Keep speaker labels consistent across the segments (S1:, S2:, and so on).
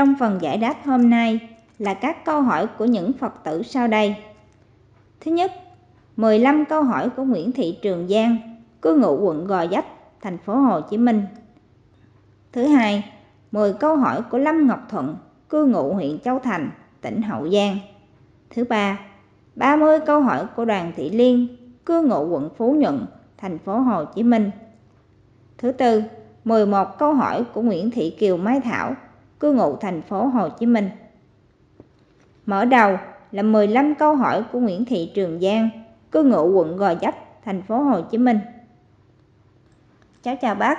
S1: Trong phần giải đáp hôm nay là các câu hỏi của những Phật tử sau đây. Thứ nhất, 15 câu hỏi của Nguyễn Thị Trường Giang, cư ngụ quận Gò Vấp, thành phố Hồ Chí Minh. Thứ hai, 10 câu hỏi của Lâm Ngọc Thuận, cư ngụ huyện Châu Thành, tỉnh Hậu Giang. Thứ ba, 30 câu hỏi của Đoàn Thị Liên, cư ngụ quận Phú Nhuận, thành phố Hồ Chí Minh. Thứ tư, 11 câu hỏi của Nguyễn Thị Kiều Mai Thảo, cư ngụ thành phố Hồ Chí Minh. Mở đầu là 15 câu hỏi của Nguyễn Thị Trường Giang, cư ngụ quận Gò Vấp, thành phố Hồ Chí Minh. Cháu chào bác.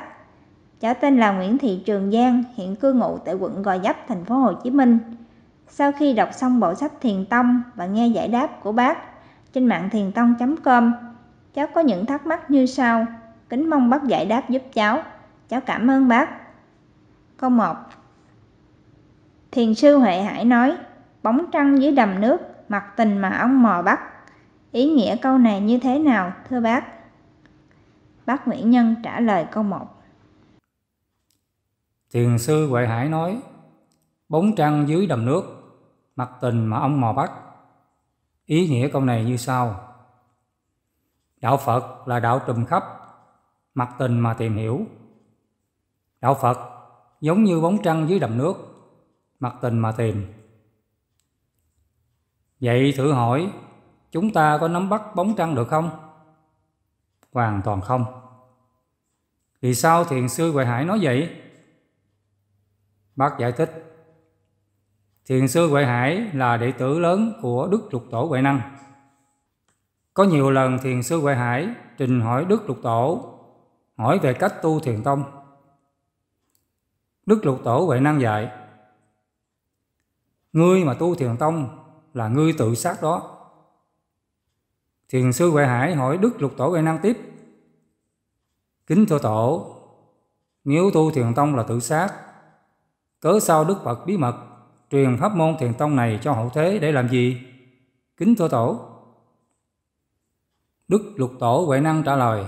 S1: Cháu tên là Nguyễn Thị Trường Giang, hiện cư ngụ tại quận Gò Vấp, thành phố Hồ Chí Minh. Sau khi đọc xong bộ sách Thiền Tông và nghe giải đáp của bác trên mạng thiền tông.com, cháu có những thắc mắc như sau. Kính mong bác giải đáp giúp cháu. Cháu cảm ơn bác. Câu 1 Thiền sư Huệ Hải nói, bóng trăng dưới đầm nước, mặt tình mà ông mò bắt. Ý nghĩa câu này như thế nào, thưa bác? Bác Nguyễn Nhân trả lời câu 1.
S2: Thiền sư Huệ Hải nói, bóng trăng dưới đầm nước, mặt tình mà ông mò bắt. Ý nghĩa câu này như sau. Đạo Phật là đạo trùm khắp, mặt tình mà tìm hiểu. Đạo Phật giống như bóng trăng dưới đầm nước, mặt tình mà tìm. Vậy thử hỏi, chúng ta có nắm bắt bóng trăng được không? Hoàn toàn không. Vì sao thiền sư Huệ Hải nói vậy? Bác giải thích. Thiền sư Huệ Hải là đệ tử lớn của Đức Lục Tổ Huệ Năng. Có nhiều lần thiền sư Huệ Hải trình hỏi Đức Lục Tổ hỏi về cách tu thiền tông. Đức Lục Tổ Huệ Năng dạy Ngươi mà tu thiền tông là ngươi tự sát đó. Thiền sư Huệ Hải hỏi Đức Lục Tổ Huệ Năng tiếp Kính thưa Tổ, Nếu tu thiền tông là tự sát, Cớ sao Đức Phật bí mật Truyền pháp môn thiền tông này cho hậu thế để làm gì? Kính thưa Tổ Đức Lục Tổ Huệ Năng trả lời,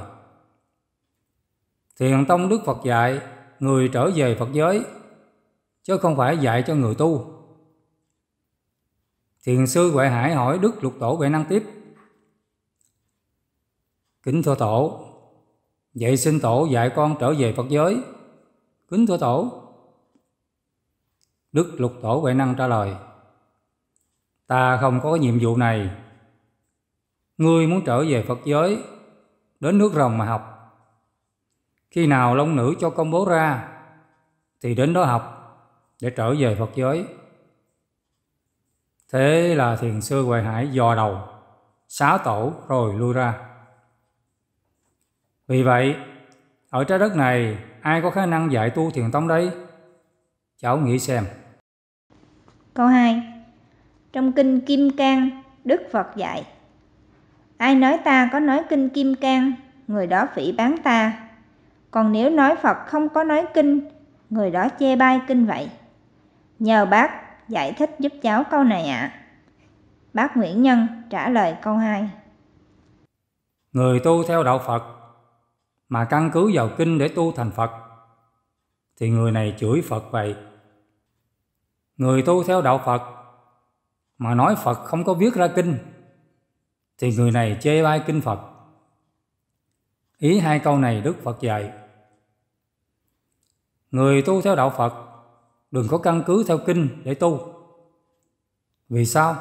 S2: Thiền tông Đức Phật dạy Người trở về Phật giới, Chứ không phải dạy cho người tu Thiền sư Huệ Hải hỏi Đức Lục Tổ Huệ Năng tiếp. Kính thưa Tổ, Vậy xin Tổ dạy con trở về Phật giới. Kính thưa Tổ, Đức Lục Tổ Huệ Năng trả lời, Ta không có nhiệm vụ này. Ngươi muốn trở về Phật giới, Đến nước rồng mà học. Khi nào Long Nữ cho công bố ra, Thì đến đó học Để trở về Phật giới. Thế là thiền sư Huệ Hải dò đầu Xá tổ rồi lui ra. Vì vậy, Ở trái đất này, Ai có khả năng dạy tu thiền tông đấy Cháu nghĩ xem.
S1: Câu 2 Trong kinh Kim Cang, Đức Phật dạy, Ai nói ta có nói kinh Kim Cang, Người đó phỉ bán ta. Còn nếu nói Phật không có nói kinh, Người đó chê bai kinh vậy. Nhờ bác giải thích giúp cháu câu này ạ à. Bác Nguyễn Nhân trả lời câu 2
S2: Người tu theo đạo Phật Mà căn cứ vào kinh để tu thành Phật, Thì người này chửi Phật vậy Người tu theo đạo Phật Mà nói Phật không có viết ra kinh, thì người này chê bai kinh Phật. Ý hai câu này Đức Phật dạy. Người tu theo đạo Phật đừng có căn cứ theo kinh để tu. Vì sao?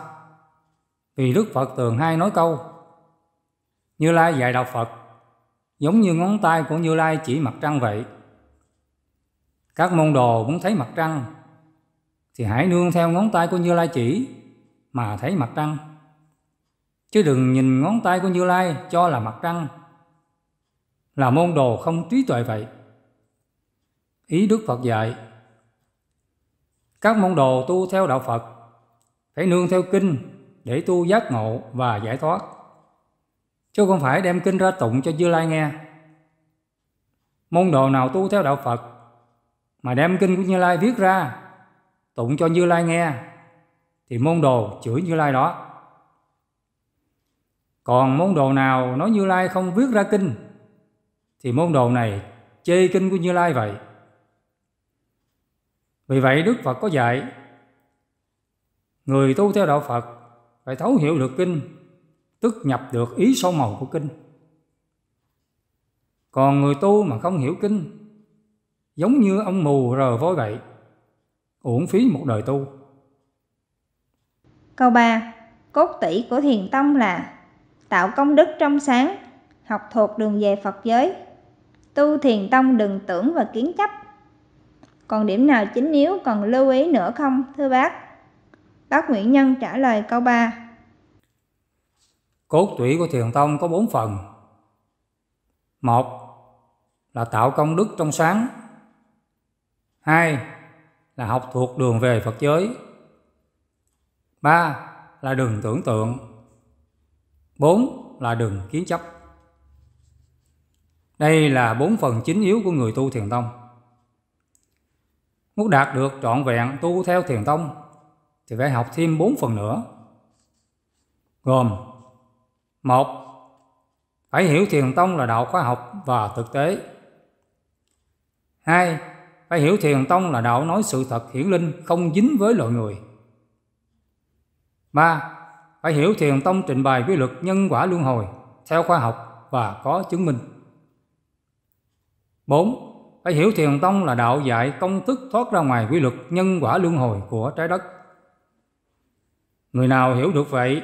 S2: Vì Đức Phật thường hay nói câu, Như Lai dạy đạo Phật, giống như ngón tay của Như Lai chỉ mặt trăng vậy. Các môn đồ muốn thấy mặt trăng thì hãy nương theo ngón tay của Như Lai chỉ mà thấy mặt trăng chứ đừng nhìn ngón tay của Như Lai cho là mặt trăng là môn đồ không trí tuệ vậy ý Đức Phật dạy các môn đồ tu theo đạo Phật, phải nương theo kinh để tu giác ngộ và giải thoát. Chứ không phải đem kinh ra tụng cho Như Lai nghe. Môn đồ nào tu theo đạo Phật mà đem kinh của Như Lai viết ra, tụng cho Như Lai nghe, thì môn đồ chửi Như Lai đó. Còn môn đồ nào nói Như Lai không viết ra kinh, thì môn đồ này chê kinh của Như Lai vậy. Vì vậy Đức Phật có dạy, Người tu theo đạo Phật phải thấu hiểu được kinh, Tức nhập được ý sâu màu của kinh. Còn người tu mà không hiểu kinh, Giống như ông mù rờ vối vậy Uổng phí một đời tu.
S1: Câu 3 Cốt tỷ của thiền tông là Tạo công đức trong sáng, Học thuộc đường về Phật giới. Tu thiền tông đừng tưởng và kiến chấp còn điểm nào chính yếu cần lưu ý nữa không, thưa bác? Bác Nguyễn Nhân trả lời câu 3
S2: Cốt tủy của thiền tông có bốn phần. Một là tạo công đức trong sáng. Hai là học thuộc đường về Phật giới. Ba là đừng tưởng tượng. Bốn là đừng kiến chấp. Đây là bốn phần chính yếu của người tu thiền tông muốn đạt được trọn vẹn tu theo thiền tông, thì phải học thêm bốn phần nữa. Gồm, một, phải hiểu thiền tông là đạo khoa học và thực tế. Hai, phải hiểu thiền tông là đạo nói sự thật hiển linh, không dính với loài người. Ba, phải hiểu thiền tông trình bày quy luật nhân quả luân hồi theo khoa học và có chứng minh. Bốn phải hiểu thiền tông là đạo dạy công thức thoát ra ngoài quy luật nhân quả luân hồi của trái đất người nào hiểu được vậy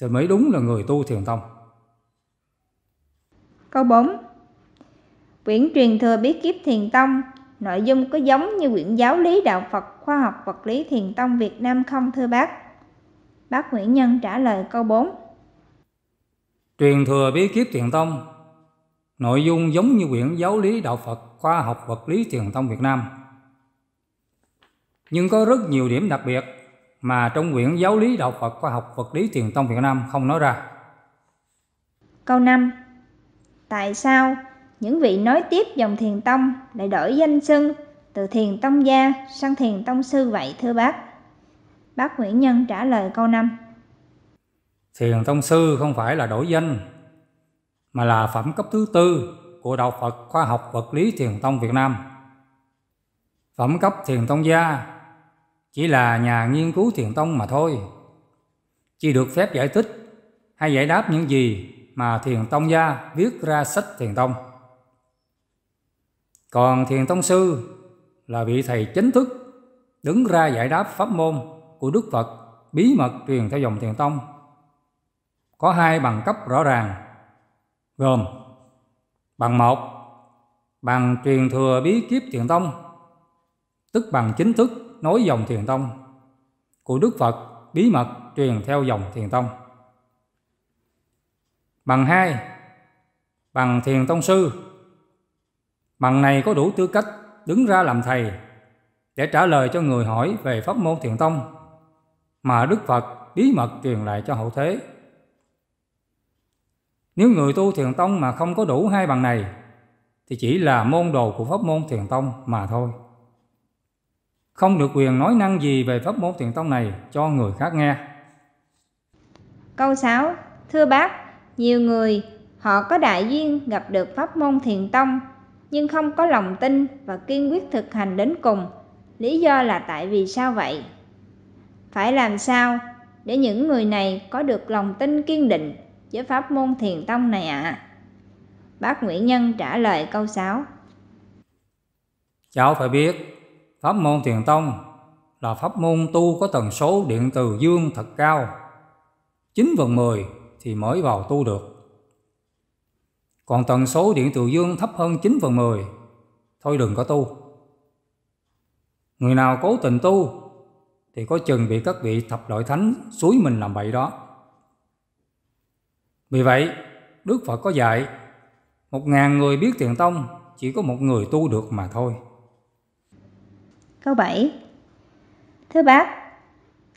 S2: thì mới đúng là người tu thiền tông
S1: câu 4 quyển truyền thừa bí kíp thiền tông nội dung có giống như quyển giáo lý đạo Phật khoa học vật lý thiền tông Việt Nam không thưa bác? Bác Nguyễn Nhân trả lời câu 4.
S2: Truyền thừa bí kíp thiền tông nội dung giống như quyển giáo lý đạo Phật khoa học vật lý thiền tông Việt Nam. Nhưng có rất nhiều điểm đặc biệt mà trong quyển giáo lý đạo Phật khoa học vật lý thiền tông Việt Nam không nói ra.
S1: Câu 5. Tại sao những vị nói tiếp dòng thiền tông lại đổi danh xưng từ thiền tông gia sang thiền tông sư vậy thưa bác? Bác Nguyễn Nhân trả lời câu 5.
S2: Thiền tông sư không phải là đổi danh, mà là phẩm cấp thứ tư của Đạo Phật Khoa học Vật lý Thiền tông Việt Nam. Phẩm cấp thiền tông gia chỉ là nhà nghiên cứu thiền tông mà thôi, chỉ được phép giải thích hay giải đáp những gì mà thiền tông gia viết ra sách thiền tông. Còn thiền tông sư là vị thầy chính thức đứng ra giải đáp pháp môn của Đức Phật bí mật truyền theo dòng thiền tông. Có hai bằng cấp rõ ràng, gồm bằng một bằng truyền thừa bí kíp thiền tông, tức bằng chính thức nối dòng thiền tông của Đức Phật bí mật truyền theo dòng thiền tông. Bằng hai bằng thiền tông sư Bằng này có đủ tư cách đứng ra làm thầy để trả lời cho người hỏi về pháp môn thiền tông mà Đức Phật bí mật truyền lại cho hậu thế. Nếu người tu thiền tông mà không có đủ hai bằng này thì chỉ là môn đồ của pháp môn thiền tông mà thôi. Không được quyền nói năng gì về pháp môn thiền tông này cho người khác nghe.
S1: Câu 6. Thưa bác, nhiều người họ có đại duyên gặp được pháp môn thiền tông nhưng không có lòng tin và kiên quyết thực hành đến cùng. Lý do là tại vì sao vậy? Phải làm sao để những người này có được lòng tin kiên định với pháp môn thiền tông này ạ? À? Bác Nguyễn Nhân trả lời câu 6.
S2: Cháu phải biết, pháp môn thiền tông là pháp môn tu có tần số điện từ dương thật cao. 9 phần 10 thì mới vào tu được. Còn tần số điện từ dương thấp hơn 9 phần 10 Thôi đừng có tu Người nào cố tình tu Thì có chừng bị các vị thập loại thánh Suối mình làm bậy đó vì vậy, Đức Phật có dạy, Một ngàn người biết tiền tông, Chỉ có một người tu được mà thôi
S1: Câu 7 Thưa bác,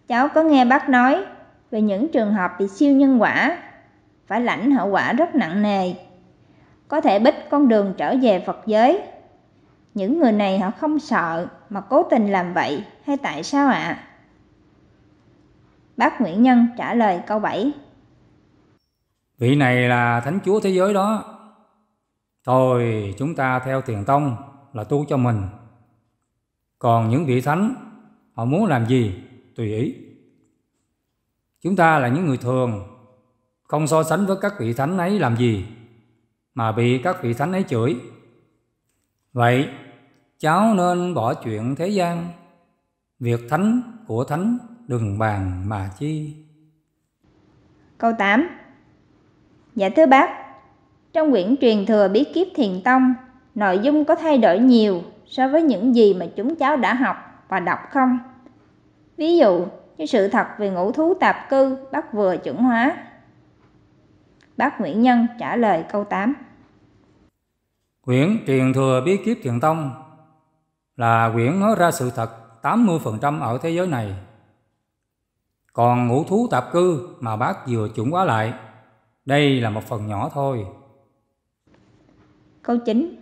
S1: Cháu có nghe bác nói Về những trường hợp bị siêu nhân quả, Phải lãnh hậu quả rất nặng nề có thể bích con đường trở về Phật giới. Những người này họ không sợ mà cố tình làm vậy, hay tại sao ạ? À? Bác Nguyễn Nhân trả lời câu 7.
S2: Vị này là thánh chúa thế giới đó. Thôi, chúng ta theo thiền tông là tu cho mình. còn những vị thánh, họ muốn làm gì, tùy ý. Chúng ta là những người thường, không so sánh với các vị thánh ấy làm gì, mà bị các vị thánh ấy chửi. Vậy, cháu nên bỏ chuyện thế gian. Việc thánh của thánh đừng bàn mà chi.
S1: Câu 8 dạ thưa bác trong quyển truyền thừa bí kíp thiền tông nội dung có thay đổi nhiều so với những gì mà chúng cháu đã học và đọc không? Ví dụ như sự thật về ngũ thú tạp cư bác vừa chuẩn hóa. Bác Nguyễn Nhân trả lời câu 8
S2: Quyển truyền thừa bí kíp thiền tông là quyển nói ra sự thật 80% ở thế giới này. Còn ngũ thú tạp cư mà bác vừa chuẩn hóa lại, đây là một phần nhỏ thôi.
S1: Câu 9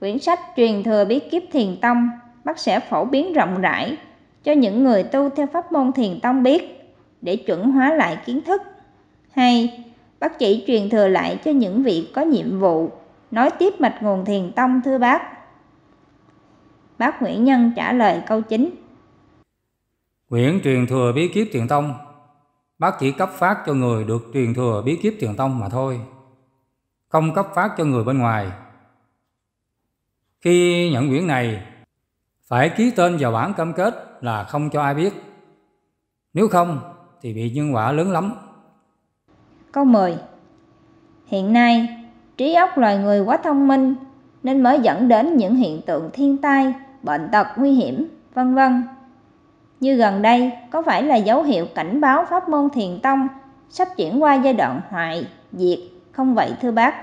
S1: Quyển sách truyền thừa bí kíp thiền tông bác sẽ phổ biến rộng rãi cho những người tu theo pháp môn thiền tông biết để chuẩn hóa lại kiến thức. Hay bác chỉ truyền thừa lại cho những vị có nhiệm vụ nói tiếp mạch nguồn thiền tông thưa bác. Bác Nguyễn Nhân trả lời câu chính.
S2: Quyển truyền thừa bí kíp thiền tông, bác chỉ cấp phát cho người được truyền thừa bí kíp thiền tông mà thôi, không cấp phát cho người bên ngoài. Khi nhận quyển này, phải ký tên vào bản cam kết là không cho ai biết. Nếu không thì bị nhân quả lớn lắm.
S1: Câu 10 Hiện nay, trí óc loài người quá thông minh nên mới dẫn đến những hiện tượng thiên tai, bệnh tật nguy hiểm, vân vân. Như gần đây, có phải là dấu hiệu cảnh báo pháp môn thiền tông sắp chuyển qua giai đoạn hoại, diệt, không vậy thưa bác?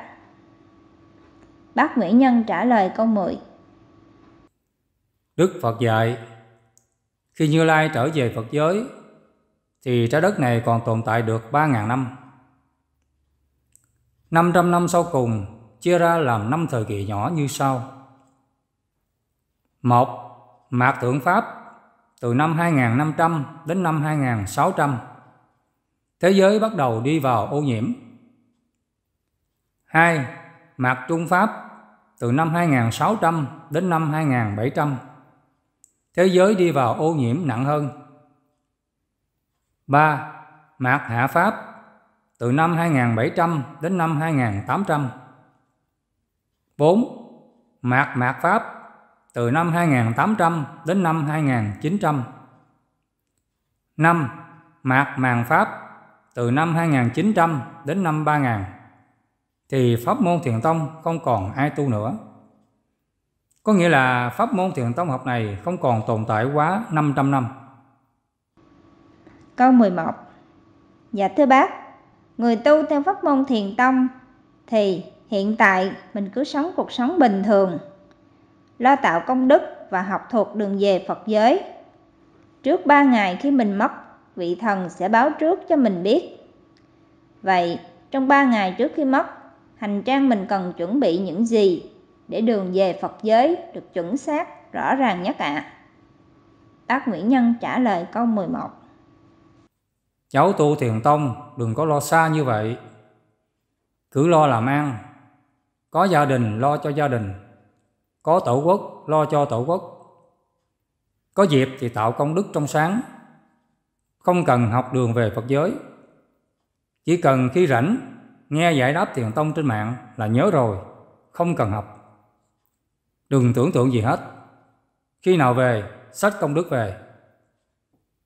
S1: Bác Nguyễn Nhân trả lời câu 10.
S2: Đức Phật dạy, khi Như Lai trở về Phật giới, thì trái đất này còn tồn tại được 3.000 năm. 500 năm sau cùng chia ra làm năm thời kỳ nhỏ như sau. Một, Mạc Thượng Pháp từ năm 2500 đến năm 2600. Thế giới bắt đầu đi vào ô nhiễm. 2. Mạc Trung Pháp từ năm 2600 đến năm 2700. Thế giới đi vào ô nhiễm nặng hơn. 3. Mạc Hạ Pháp từ năm 2700 đến năm 2800. 4. Mạc Mạc Pháp từ năm 2800 đến năm 2900. 5. Mạc Màng Pháp từ năm 2900 đến năm 3000 thì pháp môn thiền tông không còn ai tu nữa. Có nghĩa là pháp môn thiền tông học này không còn tồn tại quá 500 năm.
S1: Câu 11 Dạ thưa bác, người tu theo pháp môn thiền tông thì hiện tại mình cứ sống cuộc sống bình thường, lo tạo công đức và học thuộc đường về Phật giới. Trước ba ngày khi mình mất, vị thần sẽ báo trước cho mình biết. Vậy, trong ba ngày trước khi mất, hành trang mình cần chuẩn bị những gì để đường về Phật giới được chuẩn xác, rõ ràng nhất ạ? À? Bác Nguyễn Nhân trả lời câu 11.
S2: Cháu tu thiền tông đừng có lo xa như vậy. Cứ lo làm ăn. Có gia đình lo cho gia đình. Có tổ quốc lo cho tổ quốc. Có dịp thì tạo công đức trong sáng. Không cần học đường về Phật giới. Chỉ cần khi rảnh nghe giải đáp thiền tông trên mạng là nhớ rồi, không cần học. Đừng tưởng tượng gì hết. Khi nào về, sách công đức về.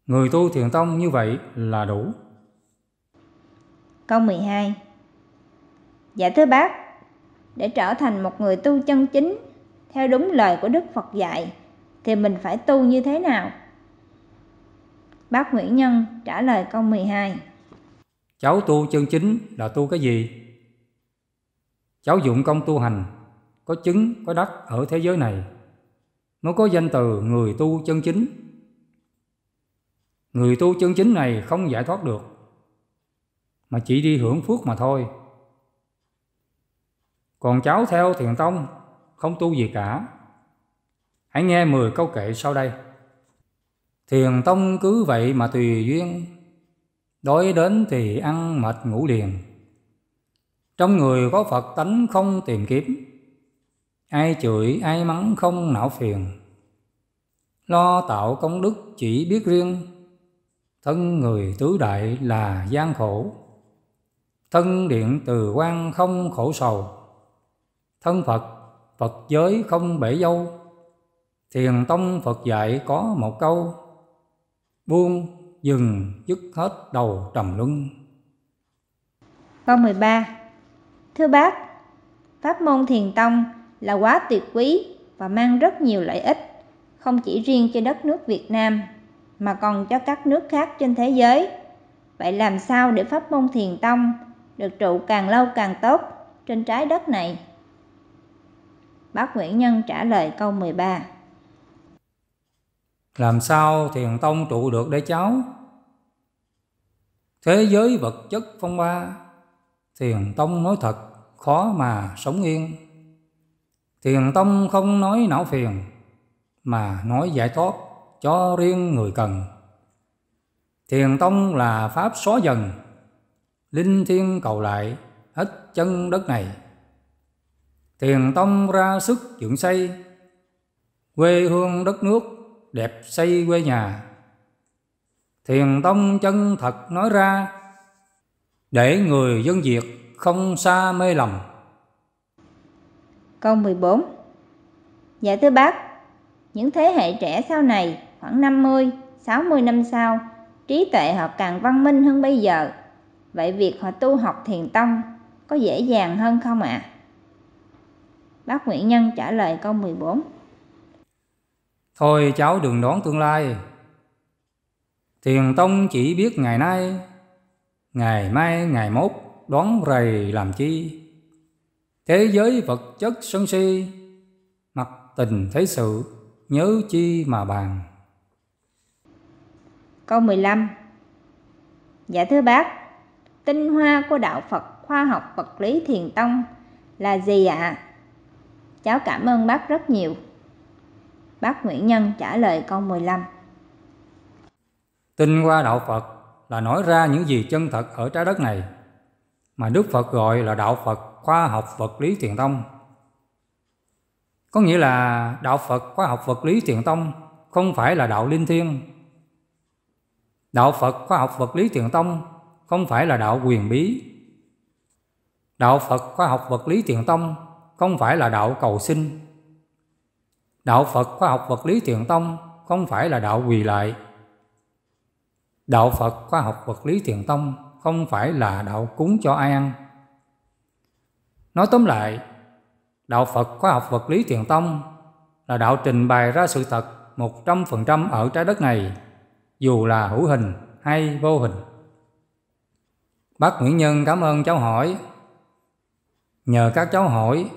S2: Người tu thiền tông như vậy là đủ.
S1: Câu 12 Dạ thưa bác, để trở thành một người tu chân chính theo đúng lời của Đức Phật dạy thì mình phải tu như thế nào? Bác Nguyễn Nhân trả lời câu 12
S2: Cháu tu chân chính là tu cái gì? Cháu dụng công tu hành, có chứng, có đắc ở thế giới này. Nó có danh từ người tu chân chính Người tu chân chính này không giải thoát được Mà chỉ đi hưởng phước mà thôi Còn cháu theo thiền tông không tu gì cả. Hãy nghe 10 câu kệ sau đây. Thiền tông cứ vậy mà tùy duyên Đói đến thì ăn mệt ngủ liền. Trong người có Phật tánh không tìm kiếm, Ai chửi ai mắng không não phiền. Lo tạo công đức chỉ biết riêng, thân người tứ đại là gian khổ. Thân điện từ quan không khổ sầu, thân phật phật giới không bể dâu thiền tông phật dạy có một câu, buông, dừng, dứt hết đầu trầm luân
S1: câu 13 thưa bác, pháp môn thiền tông là quá tuyệt quý và mang rất nhiều lợi ích, không chỉ riêng cho đất nước Việt Nam, mà còn cho các nước khác trên thế giới. Vậy làm sao để pháp môn thiền tông được trụ càng lâu càng tốt trên trái đất này? Bác Nguyễn Nhân trả lời câu 13.
S2: Làm sao thiền tông trụ được để cháu? Thế giới vật chất phong ba, thiền tông nói thật khó mà sống yên. Thiền tông không nói não phiền, mà nói giải thoát cho riêng người cần. Thiền tông là pháp xóa dần, linh thiên cầu lại hết chân đất này. Thiền tông ra sức dựng xây, quê hương đất nước đẹp xây quê nhà. Thiền tông chân thật nói ra, để người dân Việt không xa mê lầm.
S1: Câu 14 Dạ thưa bác, những thế hệ trẻ sau này khoảng 50, 60 năm sau, trí tuệ họ càng văn minh hơn bây giờ. Vậy việc họ tu học thiền tông có dễ dàng hơn không ạ? À? Bác Nguyễn Nhân trả lời câu 14.
S2: Thôi cháu đừng đoán tương lai. Thiền tông chỉ biết ngày nay, ngày mai, ngày mốt đoán rầy làm chi. Thế giới vật chất sân si, mặt tình thế sự, nhớ chi mà bàn.
S1: Câu 15 Dạ thưa bác, tinh hoa của đạo Phật khoa học vật lý thiền tông là gì ạ? À? Cháu cảm ơn bác rất nhiều. Bác Nguyễn Nhân trả lời câu 15
S2: tin qua đạo Phật là nói ra những gì chân thật ở trái đất này, mà Đức Phật gọi là đạo Phật khoa học vật lý thiền tông. Có nghĩa là đạo Phật khoa học vật lý thiền tông không phải là đạo linh thiêng Đạo Phật khoa học vật lý thiền tông không phải là đạo quyền bí. Đạo Phật khoa học vật lý thiền tông không phải là đạo cầu sinh. Đạo Phật khoa học vật lý thiền tông không phải là đạo quỳ lại. Đạo Phật khoa học vật lý thiền tông không phải là đạo cúng cho ai ăn. Nói tóm lại, đạo Phật khoa học vật lý thiền tông là đạo trình bày ra sự thật 100% ở trái đất này dù là hữu hình hay vô hình. Bác Nguyễn Nhân cảm ơn cháu hỏi. Nhờ các cháu hỏi,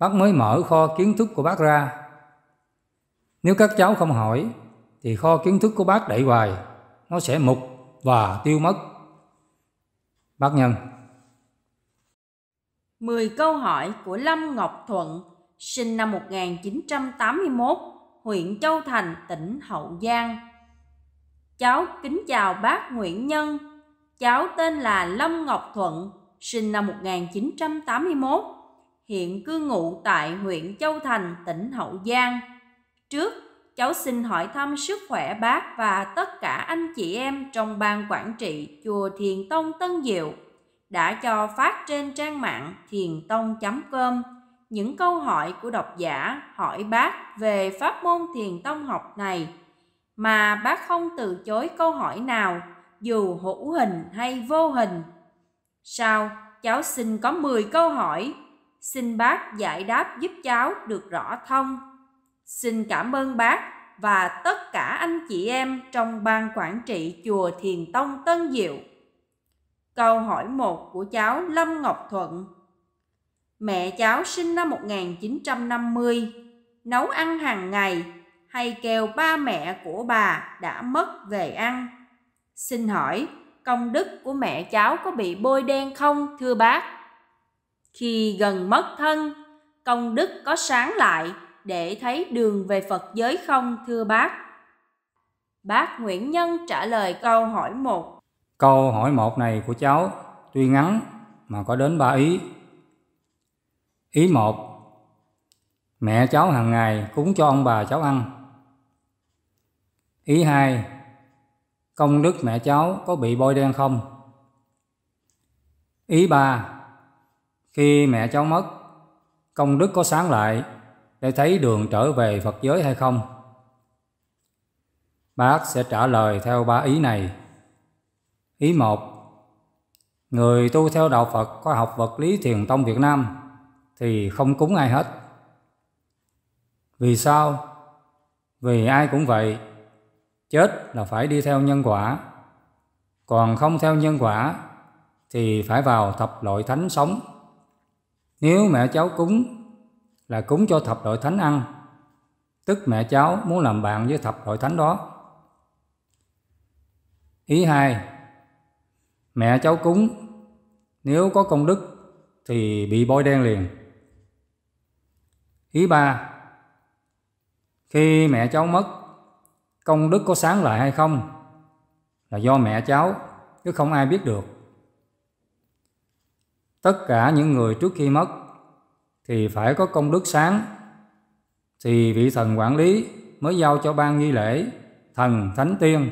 S2: bác mới mở kho kiến thức của bác ra. Nếu các cháu không hỏi, thì kho kiến thức của bác đẩy hoài, nó sẽ mục và tiêu mất. Bác Nhân
S3: 10 câu hỏi của Lâm Ngọc Thuận, sinh năm 1981, huyện Châu Thành, tỉnh Hậu Giang. Cháu kính chào bác Nguyễn Nhân. Cháu tên là Lâm Ngọc Thuận, sinh năm 1981, hiện cư ngụ tại huyện Châu Thành, tỉnh Hậu Giang. Trước, cháu xin hỏi thăm sức khỏe bác và tất cả anh chị em trong ban quản trị chùa Thiền Tông Tân Diệu đã cho phát trên trang mạng thiền tông.com những câu hỏi của độc giả hỏi bác về pháp môn thiền tông học này mà bác không từ chối câu hỏi nào dù hữu hình hay vô hình. Sau, cháu xin có 10 câu hỏi, xin bác giải đáp giúp cháu được rõ thông. Xin cảm ơn bác và tất cả anh chị em trong ban quản trị chùa Thiền Tông Tân Diệu. Câu hỏi 1 của cháu Lâm Ngọc Thuận Mẹ cháu sinh năm 1950, nấu ăn hàng ngày hay kêu ba mẹ của bà đã mất về ăn. Xin hỏi, công đức của mẹ cháu có bị bôi đen không thưa bác? Khi gần mất thân, công đức có sáng lại để thấy đường về Phật giới không thưa bác? Bác Nguyễn Nhân trả lời câu hỏi một.
S2: Câu hỏi một này của cháu tuy ngắn mà có đến ba ý. Ý một, mẹ cháu hàng ngày cúng cho ông bà cháu ăn Ý hai, công đức mẹ cháu có bị bôi đen không? Ý ba, khi mẹ cháu mất, công đức có sáng lại để thấy đường trở về Phật giới hay không? Bác sẽ trả lời theo ba ý này. Ý một, người tu theo đạo Phật có học vật lý thiền tông Việt Nam thì không cúng ai hết. Vì sao? Vì ai cũng vậy, chết là phải đi theo nhân quả, còn không theo nhân quả thì phải vào thập loại thánh sống. Nếu mẹ cháu cúng là cúng cho thập đội thánh ăn, tức mẹ cháu muốn làm bạn với thập đội thánh đó. Ý hai, mẹ cháu cúng nếu có công đức thì bị bôi đen liền. Ý ba, khi mẹ cháu mất, công đức có sáng lại hay không là do mẹ cháu chứ không ai biết được. Tất cả những người trước khi mất thì phải có công đức sáng, thì vị thần quản lý mới giao cho ban nghi lễ, thần thánh tiên,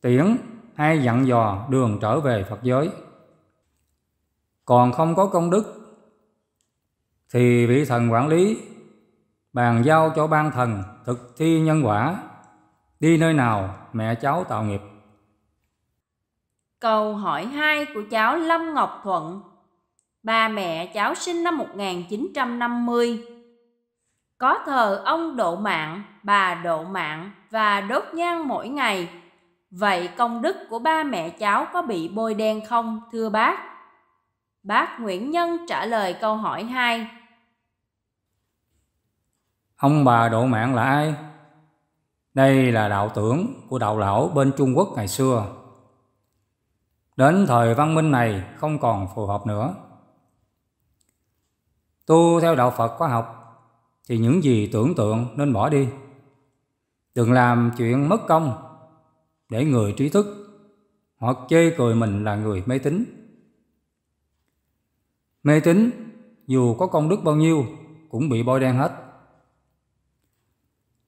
S2: tiễn hay dặn dò đường trở về Phật giới. Còn không có công đức thì vị thần quản lý bàn giao cho ban thần thực thi nhân quả, đi nơi nào mẹ cháu tạo nghiệp.
S3: Câu hỏi 2 của cháu Lâm Ngọc Thuận Ba mẹ cháu sinh năm 1950 Có thờ ông Độ Mạng, bà Độ Mạng và đốt nhang mỗi ngày Vậy công đức của ba mẹ cháu có bị bôi đen không thưa bác? Bác Nguyễn Nhân trả lời câu hỏi 2
S2: Ông bà Độ Mạng là ai? Đây là đạo tưởng của đạo lão bên Trung Quốc ngày xưa. Đến thời văn minh này không còn phù hợp nữa. Tu theo đạo Phật khoa học, thì những gì tưởng tượng nên bỏ đi. Đừng làm chuyện mất công để người trí thức hoặc chê cười mình là người mê tín. Mê tín, dù có công đức bao nhiêu, cũng bị bôi đen hết.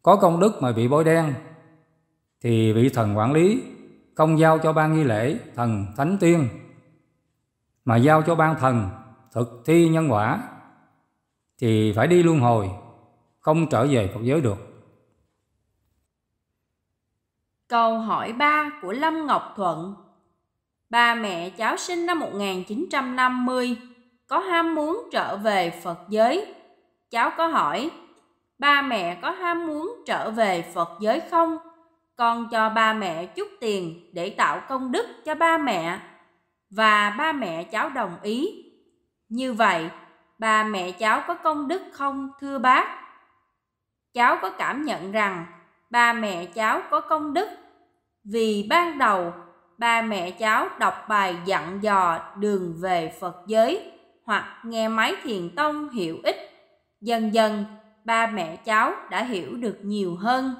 S2: Có công đức mà bị bôi đen, thì vị thần quản lý không giao cho ban nghi lễ thần thánh tiên, mà giao cho ban thần thực thi nhân quả thì phải đi luân hồi không trở về Phật giới được.
S3: Câu hỏi 3 của Lâm Ngọc Thuận Ba mẹ cháu sinh năm 1950 có ham muốn trở về Phật giới. Cháu có hỏi ba mẹ có ham muốn trở về Phật giới không? Con cho ba mẹ chút tiền để tạo công đức cho ba mẹ và ba mẹ cháu đồng ý. Như vậy, ba mẹ cháu có công đức không, thưa bác? Cháu có cảm nhận rằng ba mẹ cháu có công đức vì ban đầu ba mẹ cháu đọc bài dặn dò đường về Phật giới hoặc nghe máy thiền tông hiệu ích. Dần dần, ba mẹ cháu đã hiểu được nhiều hơn.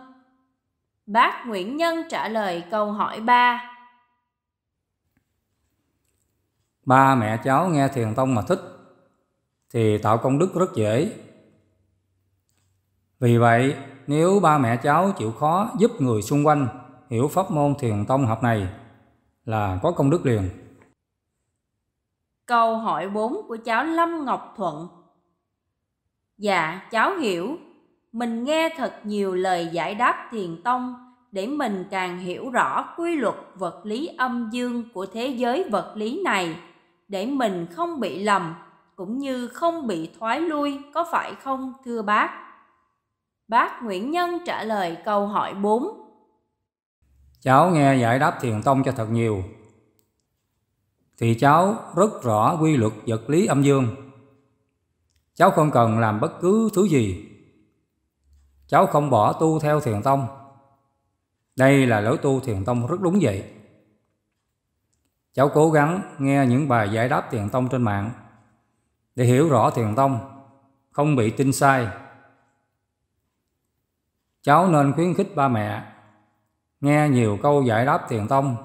S3: Bác Nguyễn Nhân trả lời câu hỏi 3.
S2: Ba mẹ cháu nghe thiền tông mà thích thì tạo công đức rất dễ. Vì vậy, nếu ba mẹ cháu chịu khó giúp người xung quanh hiểu pháp môn thiền tông học này là có công đức liền.
S3: Câu hỏi 4 của cháu Lâm Ngọc Thuận Dạ, cháu hiểu. Mình nghe thật nhiều lời giải đáp thiền tông để mình càng hiểu rõ quy luật vật lý âm dương của thế giới vật lý này để mình không bị lầm cũng như không bị thoái lui, có phải không, thưa bác? Bác Nguyễn Nhân trả lời câu hỏi 4.
S2: Cháu nghe giải đáp thiền tông cho thật nhiều. Thì cháu rất rõ quy luật vật lý âm dương. Cháu không cần làm bất cứ thứ gì. Cháu không bỏ tu theo thiền tông. Đây là lối tu thiền tông rất đúng vậy. Cháu cố gắng nghe những bài giải đáp thiền tông trên mạng để hiểu rõ thiền tông không bị tin sai cháu nên khuyến khích ba mẹ nghe nhiều câu giải đáp thiền tông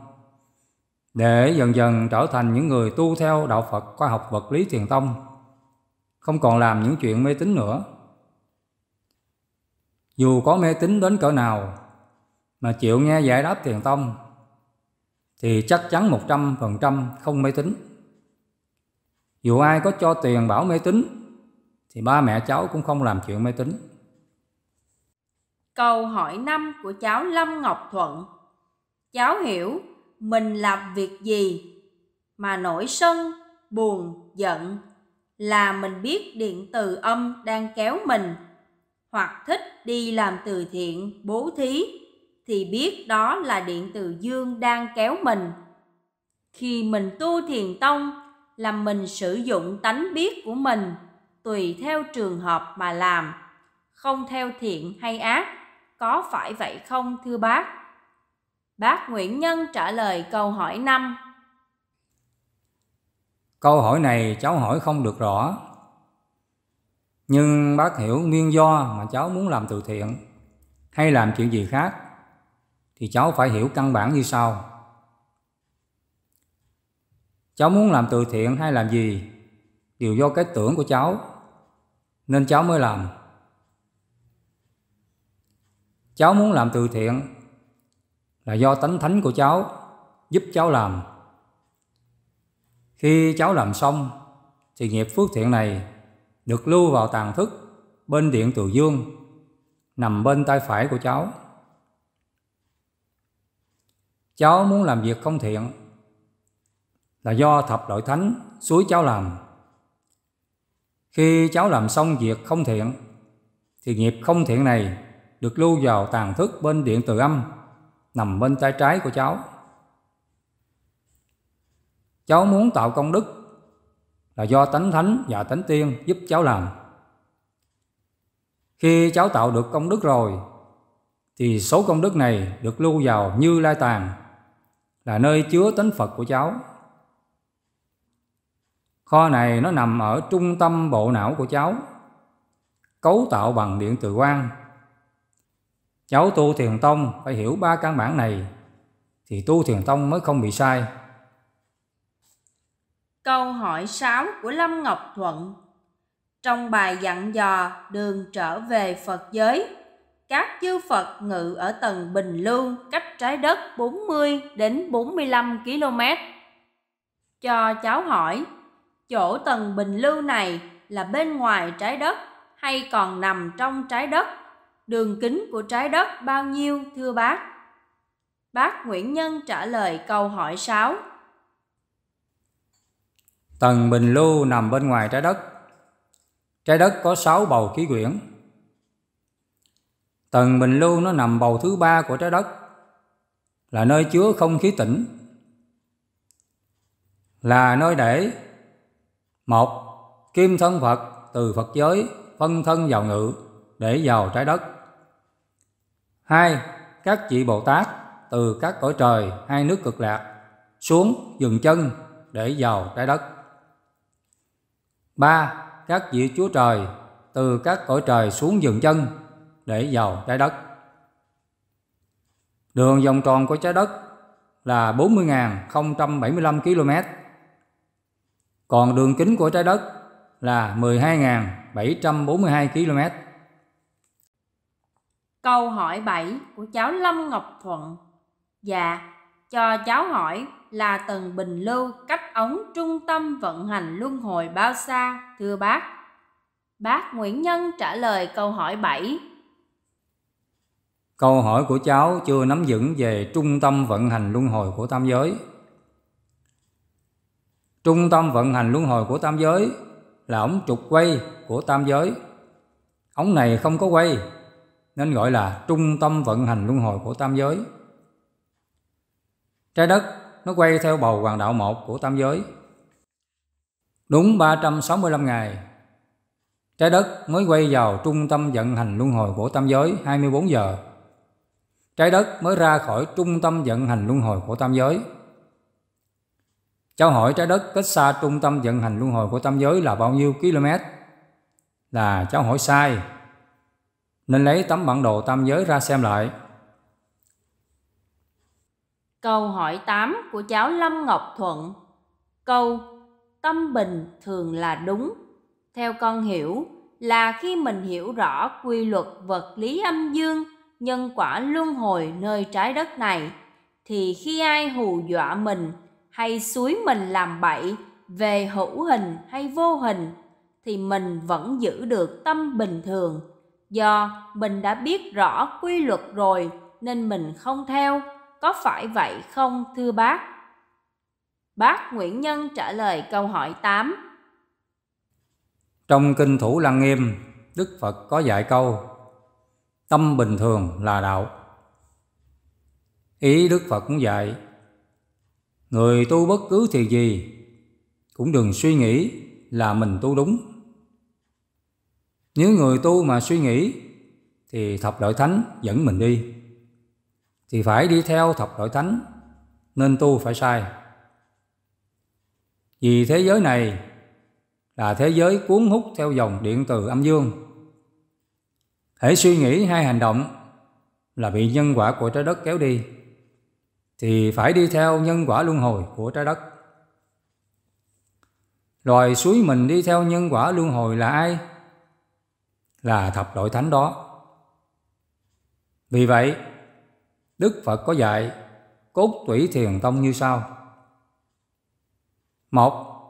S2: để dần dần trở thành những người tu theo đạo Phật khoa học vật lý thiền tông không còn làm những chuyện mê tín nữa. Dù có mê tín đến cỡ nào, mà chịu nghe giải đáp thiền tông thì chắc chắn 100% không mê tín. Dù ai có cho tiền bảo mê tín thì ba mẹ cháu cũng không làm chuyện mê tín.
S3: Câu hỏi năm của cháu Lâm Ngọc Thuận. Cháu hiểu mình làm việc gì mà nổi sân, buồn, giận là mình biết điện từ âm đang kéo mình hoặc thích đi làm từ thiện, bố thí thì biết đó là điện từ dương đang kéo mình. Khi mình tu thiền tông là mình sử dụng tánh biết của mình tùy theo trường hợp mà làm, không theo thiện hay ác, có phải vậy không thưa bác? Bác Nguyễn Nhân trả lời câu hỏi năm.
S2: Câu hỏi này cháu hỏi không được rõ. Nhưng bác hiểu nguyên do mà cháu muốn làm từ thiện hay làm chuyện gì khác thì cháu phải hiểu căn bản như sau. Cháu muốn làm từ thiện hay làm gì đều do cái tưởng của cháu nên cháu mới làm. Cháu muốn làm từ thiện là do tánh thánh của cháu giúp cháu làm. Khi cháu làm xong, thì nghiệp phước thiện này được lưu vào tàn thức bên điện từ dương, nằm bên tay phải của cháu. Cháu muốn làm việc không thiện là do thập đội thánh suối cháu làm. Khi cháu làm xong việc không thiện, thì nghiệp không thiện này được lưu vào tàn thức bên điện từ âm, nằm bên tay trái của cháu. Cháu muốn tạo công đức là do tánh thánh và tánh tiên giúp cháu làm. Khi cháu tạo được công đức rồi, thì số công đức này được lưu vào như lai tàng, là nơi chứa tánh Phật của cháu. Kho này nó nằm ở trung tâm bộ não của cháu, cấu tạo bằng điện từ quang. Cháu tu thiền tông phải hiểu ba căn bản này thì tu thiền tông mới không bị sai.
S3: Câu hỏi 6 của Lâm Ngọc Thuận Trong bài dặn dò đường trở về Phật giới, các chư Phật ngự ở tầng Bình Lưu cách trái đất 40 đến 45 km. Cho cháu hỏi, chỗ tầng Bình Lưu này là bên ngoài trái đất hay còn nằm trong trái đất? Đường kính của trái đất bao nhiêu thưa bác? Bác Nguyễn Nhân trả lời câu hỏi 6.
S2: Tầng bình lưu nằm bên ngoài trái đất. Trái đất có 6 bầu khí quyển. Tầng bình lưu nó nằm bầu thứ ba của trái đất, là nơi chứa không khí tĩnh, là nơi để một kim thân Phật từ Phật giới phân thân vào ngự để vào trái đất. Hai, các vị Bồ Tát từ các cõi trời hai nước cực lạc xuống dừng chân để vào trái đất. Ba, các vị Chúa Trời từ các cõi trời xuống dừng chân để vào trái đất. Đường vòng tròn của trái đất là 40.075 km. Còn đường kính của trái đất là 12.742 km.
S3: Câu hỏi 7 của cháu Lâm Ngọc Thuận. Dạ, cho cháu hỏi là tầng bình lưu cách ống trung tâm vận hành luân hồi bao xa, thưa bác? Bác Nguyễn Nhân trả lời câu hỏi 7.
S2: Câu hỏi của cháu chưa nắm vững về trung tâm vận hành luân hồi của tam giới. Trung tâm vận hành luân hồi của tam giới là ống trục quay của tam giới. Ống này không có quay nên gọi là trung tâm vận hành luân hồi của tam giới. Trái đất nó quay theo bầu hoàng đạo một của tam giới. Đúng 365 ngày, trái đất mới quay vào trung tâm vận hành luân hồi của tam giới 24 giờ. Trái đất mới ra khỏi trung tâm vận hành luân hồi của tam giới. Cháu hỏi trái đất cách xa trung tâm vận hành luân hồi của tam giới là bao nhiêu km? Là cháu hỏi sai. Nên lấy tấm bản đồ tam giới ra xem lại.
S3: Câu hỏi 8 của cháu Lâm Ngọc Thuận. Câu, tâm bình thường là đúng. Theo con hiểu là khi mình hiểu rõ quy luật vật lý âm dương, nhân quả luân hồi nơi trái đất này, thì khi ai hù dọa mình hay suối mình làm bậy, về hữu hình hay vô hình, thì mình vẫn giữ được tâm bình thường. Do mình đã biết rõ quy luật rồi, nên mình không theo. Có phải vậy không, thưa bác? Bác nguyễn nhân trả lời câu hỏi 8
S2: trong kinh thủ lăng nghiêm, đức phật có dạy câu, tâm bình thường là đạo. Ý đức phật cũng dạy người tu bất cứ thiền gì, cũng đừng suy nghĩ là mình tu đúng. Nếu người tu mà suy nghĩ, thì thập đội thánh dẫn mình đi. Thì phải đi theo thập đội thánh, nên tu phải sai. Vì thế giới này là thế giới cuốn hút theo dòng điện từ âm dương. Hãy suy nghĩ hay hành động là bị nhân quả của trái đất kéo đi thì phải đi theo nhân quả luân hồi của trái đất. Loài suối mình đi theo nhân quả luân hồi là ai? Là thập đội thánh đó. Vì vậy, đức phật có dạy, cốt tủy thiền tông như sau. Một,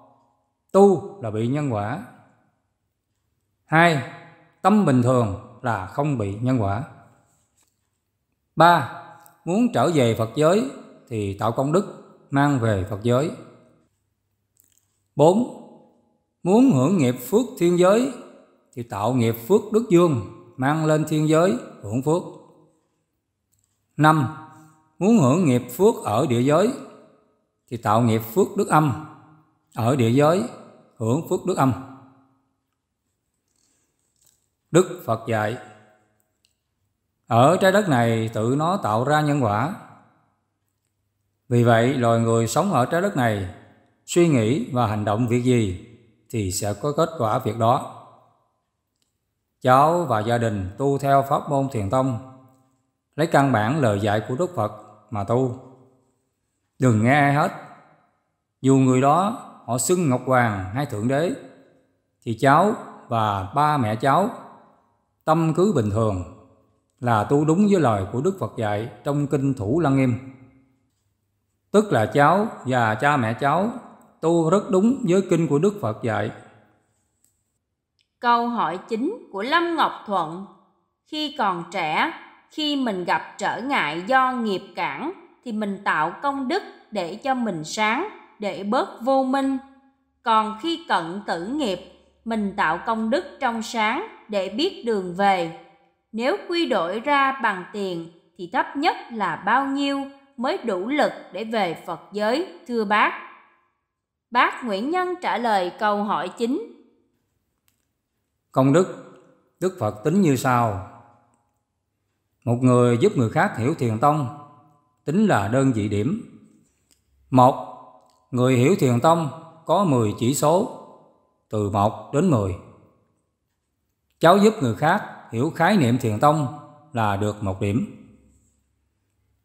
S2: tu là bị nhân quả. Hai, tâm bình thường là không bị nhân quả. Ba, muốn trở về phật giới thì tạo công đức mang về phật giới. Bốn, muốn hưởng nghiệp phước thiên giới thì tạo nghiệp phước đức dương mang lên thiên giới hưởng phước. Năm, muốn hưởng nghiệp phước ở địa giới thì tạo nghiệp phước đức âm ở địa giới hưởng phước đức âm. Đức phật dạy, ở trái đất này tự nó tạo ra nhân quả vì vậy, loài người sống ở trái đất này, suy nghĩ và hành động việc gì thì sẽ có kết quả việc đó. Cháu và gia đình tu theo pháp môn thiền tông, lấy căn bản lời dạy của đức phật mà tu. Đừng nghe ai hết. Dù người đó họ xưng ngọc hoàng hay thượng đế, thì cháu và ba mẹ cháu, tâm cứ bình thường, là tu đúng với lời của đức phật dạy trong kinh thủ lăng nghiêm tức là cháu và cha mẹ cháu tu rất đúng với kinh của đức phật dạy.
S3: Câu hỏi chính của lâm ngọc thuận. Khi còn trẻ, khi mình gặp trở ngại do nghiệp cản, thì mình tạo công đức để cho mình sáng, để bớt vô minh. Còn khi cận tử nghiệp, mình tạo công đức trong sáng để biết đường về. Nếu quy đổi ra bằng tiền, thì thấp nhất là bao nhiêu? Mới đủ lực để về phật giới, thưa bác. Bác nguyễn nhân trả lời câu hỏi chính.
S2: Công đức đức phật tính như sau. Một người giúp người khác hiểu thiền tông, tính là đơn vị điểm. Một, người hiểu thiền tông có 10 chỉ số, từ 1 đến 10 cháu giúp người khác hiểu khái niệm thiền tông là được một điểm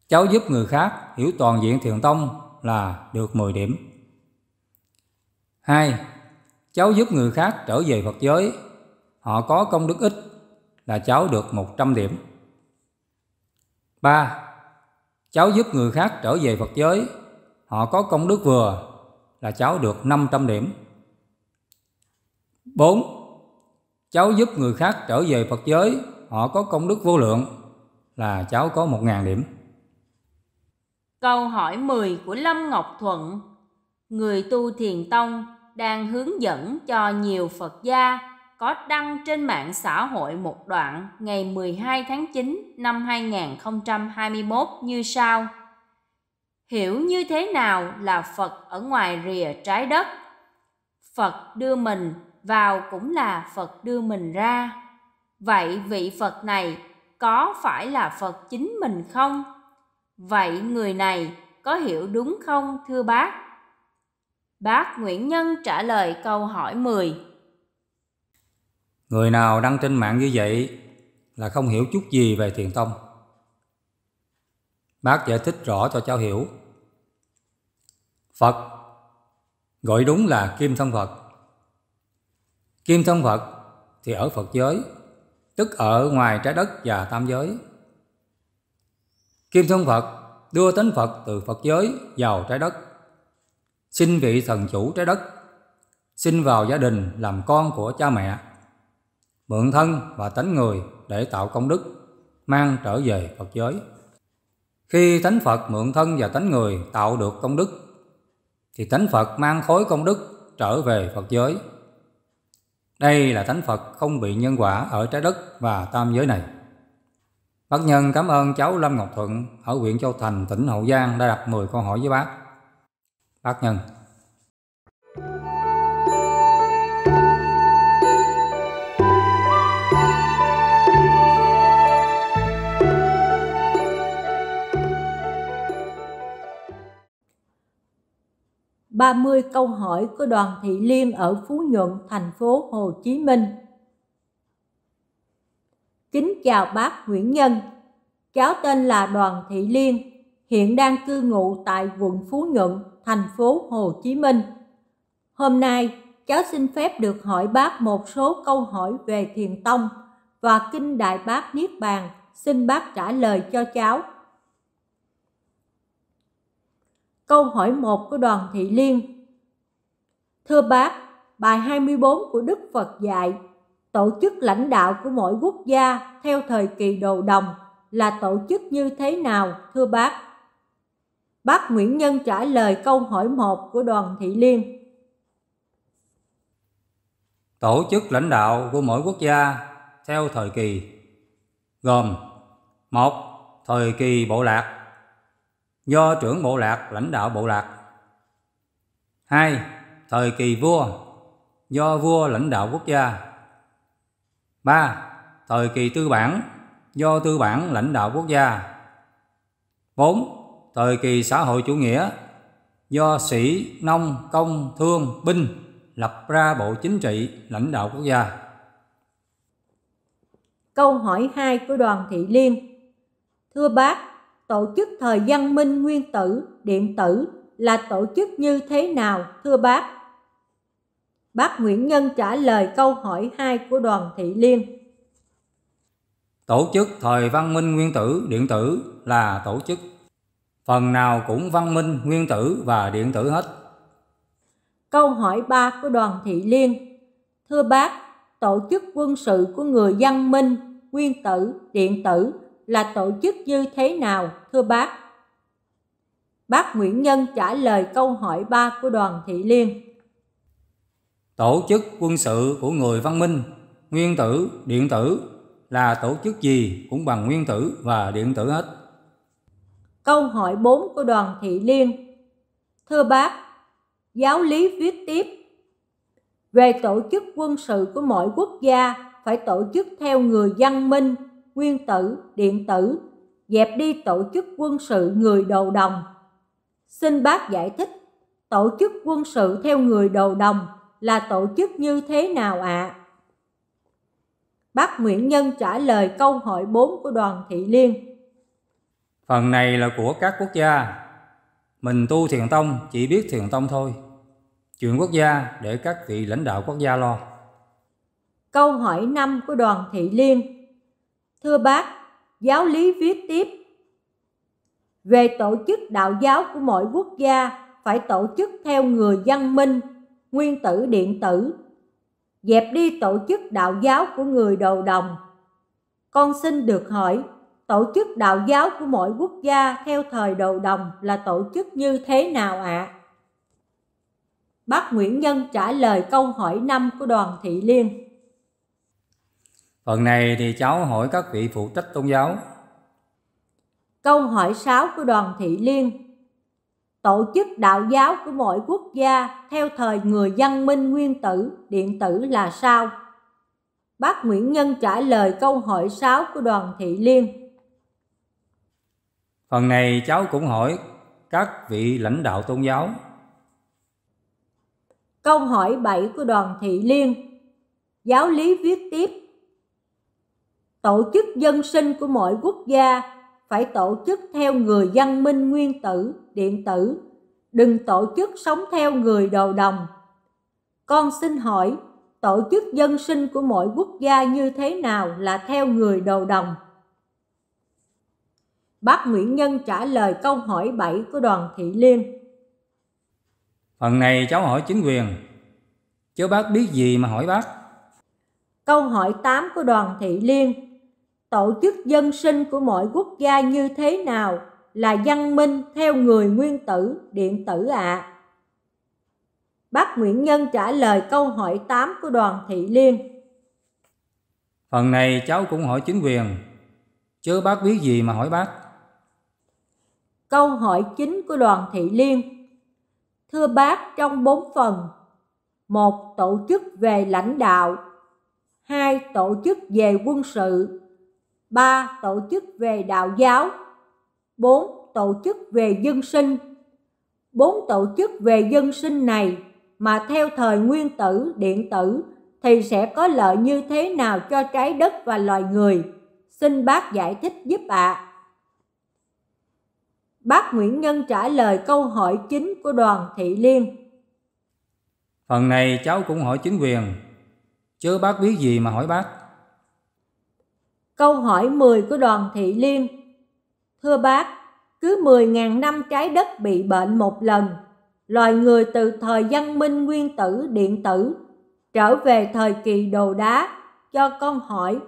S2: cháu giúp người khác hiểu toàn diện thiền tông là được 10 điểm 2. Cháu giúp người khác trở về Phật giới họ có công đức ít là cháu được 100 điểm 3. Cháu giúp người khác trở về Phật giới họ có công đức vừa là cháu được 500 điểm 4. Cháu giúp người khác trở về Phật giới họ có công đức vô lượng là cháu có 1.000 điểm
S3: Câu hỏi 10 của Lâm Ngọc Thuận Người tu thiền tông đang hướng dẫn cho nhiều Phật gia có đăng trên mạng xã hội một đoạn ngày 12 tháng 9 năm 2021 như sau. Hiểu như thế nào là Phật ở ngoài rìa trái đất? Phật đưa mình vào cũng là Phật đưa mình ra. Vậy vị Phật này có phải là Phật chính mình không? Vậy người này có hiểu đúng không thưa bác? Bác Nguyễn Nhân trả lời câu hỏi 10.
S2: Người nào đăng trên mạng như vậy là không hiểu chút gì về thiền tông. Bác giải thích rõ cho cháu hiểu. Phật gọi đúng là Kim Thân Phật. Kim Thân Phật thì ở Phật giới, tức ở ngoài trái đất và tam giới. Kim Thân Phật đưa tánh Phật từ Phật giới vào trái đất. Xin vị thần chủ trái đất, xin vào gia đình làm con của cha mẹ, mượn thân và tánh người để tạo công đức, mang trở về Phật giới. Khi tánh Phật mượn thân và tánh người tạo được công đức, thì tánh Phật mang khối công đức trở về Phật giới. Đây là tánh Phật không bị nhân quả ở trái đất và tam giới này. Bác Nhân cảm ơn cháu Lâm Ngọc Thuận ở huyện Châu Thành, tỉnh Hậu Giang đã đặt 10 câu hỏi với bác. Bác Nhân.
S4: ba mươi câu hỏi của đoàn thị liên ở Phú Nhuận, thành phố Hồ Chí Minh. Kính chào bác Nguyễn Nhân. Cháu tên là Đoàn Thị Liên, hiện đang cư ngụ tại quận Phú Nhuận, thành phố Hồ Chí Minh. Hôm nay, cháu xin phép được hỏi bác một số câu hỏi về Thiền Tông và Kinh Đại Bác Niết Bàn. Xin bác trả lời cho cháu. Câu hỏi 1 của Đoàn Thị Liên Thưa bác, bài 24 của Đức Phật dạy tổ chức lãnh đạo của mỗi quốc gia theo thời kỳ đồ đồng là tổ chức như thế nào, thưa bác? Bác Nguyễn Nhân trả lời câu hỏi một của đoàn thị liên.
S2: Tổ chức lãnh đạo của mỗi quốc gia theo thời kỳ gồm, một, Thời kỳ bộ lạc, do trưởng bộ lạc lãnh đạo bộ lạc. hai, Thời kỳ vua, do vua lãnh đạo quốc gia. 3. Thời kỳ tư bản do tư bản lãnh đạo quốc gia. 4. Thời kỳ xã hội chủ nghĩa do sĩ, nông, công, thương, binh lập ra bộ chính trị lãnh đạo quốc gia.
S4: Câu hỏi 2 của đoàn thị liên Thưa bác, tổ chức thời văn minh nguyên tử, điện tử là tổ chức như thế nào thưa bác? Bác Nguyễn Nhân trả lời câu hỏi 2 của đoàn thị liên.
S2: Tổ chức thời văn minh nguyên tử, điện tử là tổ chức phần nào cũng văn minh, nguyên tử và điện tử hết.
S4: Câu hỏi 3 của đoàn thị liên. Thưa bác, tổ chức quân sự của người văn minh, nguyên tử, điện tử là tổ chức như thế nào thưa bác? Bác Nguyễn Nhân trả lời câu hỏi 3 của đoàn thị liên.
S2: Tổ chức quân sự của người văn minh, nguyên tử, điện tử là tổ chức gì cũng bằng nguyên tử và điện tử hết.
S4: Câu hỏi 4 của đoàn thị liên. Thưa bác, giáo lý viết tiếp. Về tổ chức quân sự của mọi quốc gia phải tổ chức theo người văn minh, nguyên tử, điện tử, dẹp đi tổ chức quân sự người đầu đồng. Xin bác giải thích, tổ chức quân sự theo người đầu đồng là tổ chức như thế nào ạ? À? Bác Nguyễn Nhân trả lời câu hỏi 4 của đoàn thị liên.
S2: Phần này là của các quốc gia. Mình tu thiền tông chỉ biết thiền tông thôi. Chuyện quốc gia để các vị lãnh đạo quốc gia lo.
S4: Câu hỏi 5 của đoàn thị liên. Thưa bác, giáo lý viết tiếp. Về tổ chức đạo giáo của mỗi quốc gia phải tổ chức theo người văn minh, nguyên tử điện tử, dẹp đi tổ chức đạo giáo của người đầu đồng. Con xin được hỏi, tổ chức đạo giáo của mỗi quốc gia theo thời đầu đồng là tổ chức như thế nào ạ? À? Bác Nguyễn Nhân trả lời câu hỏi 5 của đoàn thị liên.
S2: Phần này thì cháu hỏi các vị phụ trách tôn giáo.
S4: Câu hỏi 6 của đoàn thị liên. Tổ chức đạo giáo của mỗi quốc gia theo thời người văn minh nguyên tử, điện tử là sao? Bác Nguyễn Nhân trả lời câu hỏi 6 của đoàn thị liên.
S2: Phần này cháu cũng hỏi các vị lãnh đạo tôn giáo.
S4: Câu hỏi 7 của đoàn thị liên. Giáo lý viết tiếp tổ chức dân sinh của mỗi quốc gia phải tổ chức theo người văn minh nguyên tử, điện tử, đừng tổ chức sống theo người đầu đồng. Con xin hỏi, tổ chức dân sinh của mỗi quốc gia như thế nào là theo người đầu đồng? Bác Nguyễn Nhân trả lời câu hỏi 7 của đoàn Thị Liên.
S2: Phần này cháu hỏi chính quyền, chứ bác biết gì mà hỏi bác.
S4: Câu hỏi 8 của đoàn Thị Liên. Tổ chức dân sinh của mọi quốc gia như thế nào là văn minh theo người nguyên tử, điện tử ạ? À? Bác Nguyễn Nhân trả lời câu hỏi 8 của đoàn Thị Liên.
S2: Phần này cháu cũng hỏi chính quyền, chứ bác biết gì mà hỏi bác.
S4: Câu hỏi chính của đoàn Thị Liên. Thưa bác, trong bốn phần, một Tổ chức về lãnh đạo, hai Tổ chức về quân sự, ba Tổ chức về đạo giáo, bốn Tổ chức về dân sinh. Bốn tổ chức về dân sinh này mà theo thời nguyên tử, điện tử thì sẽ có lợi như thế nào cho trái đất và loài người? Xin bác giải thích giúp ạ. À. Bác Nguyễn Nhân trả lời câu hỏi chính của đoàn Thị Liên.
S2: Phần này cháu cũng hỏi chính quyền, chứ bác biết gì mà hỏi bác.
S4: Câu hỏi 10 của đoàn Thị Liên. Thưa bác, cứ 10.000 năm trái đất bị bệnh một lần, loài người từ thời văn minh nguyên tử điện tử trở về thời kỳ đồ đá cho con hỏi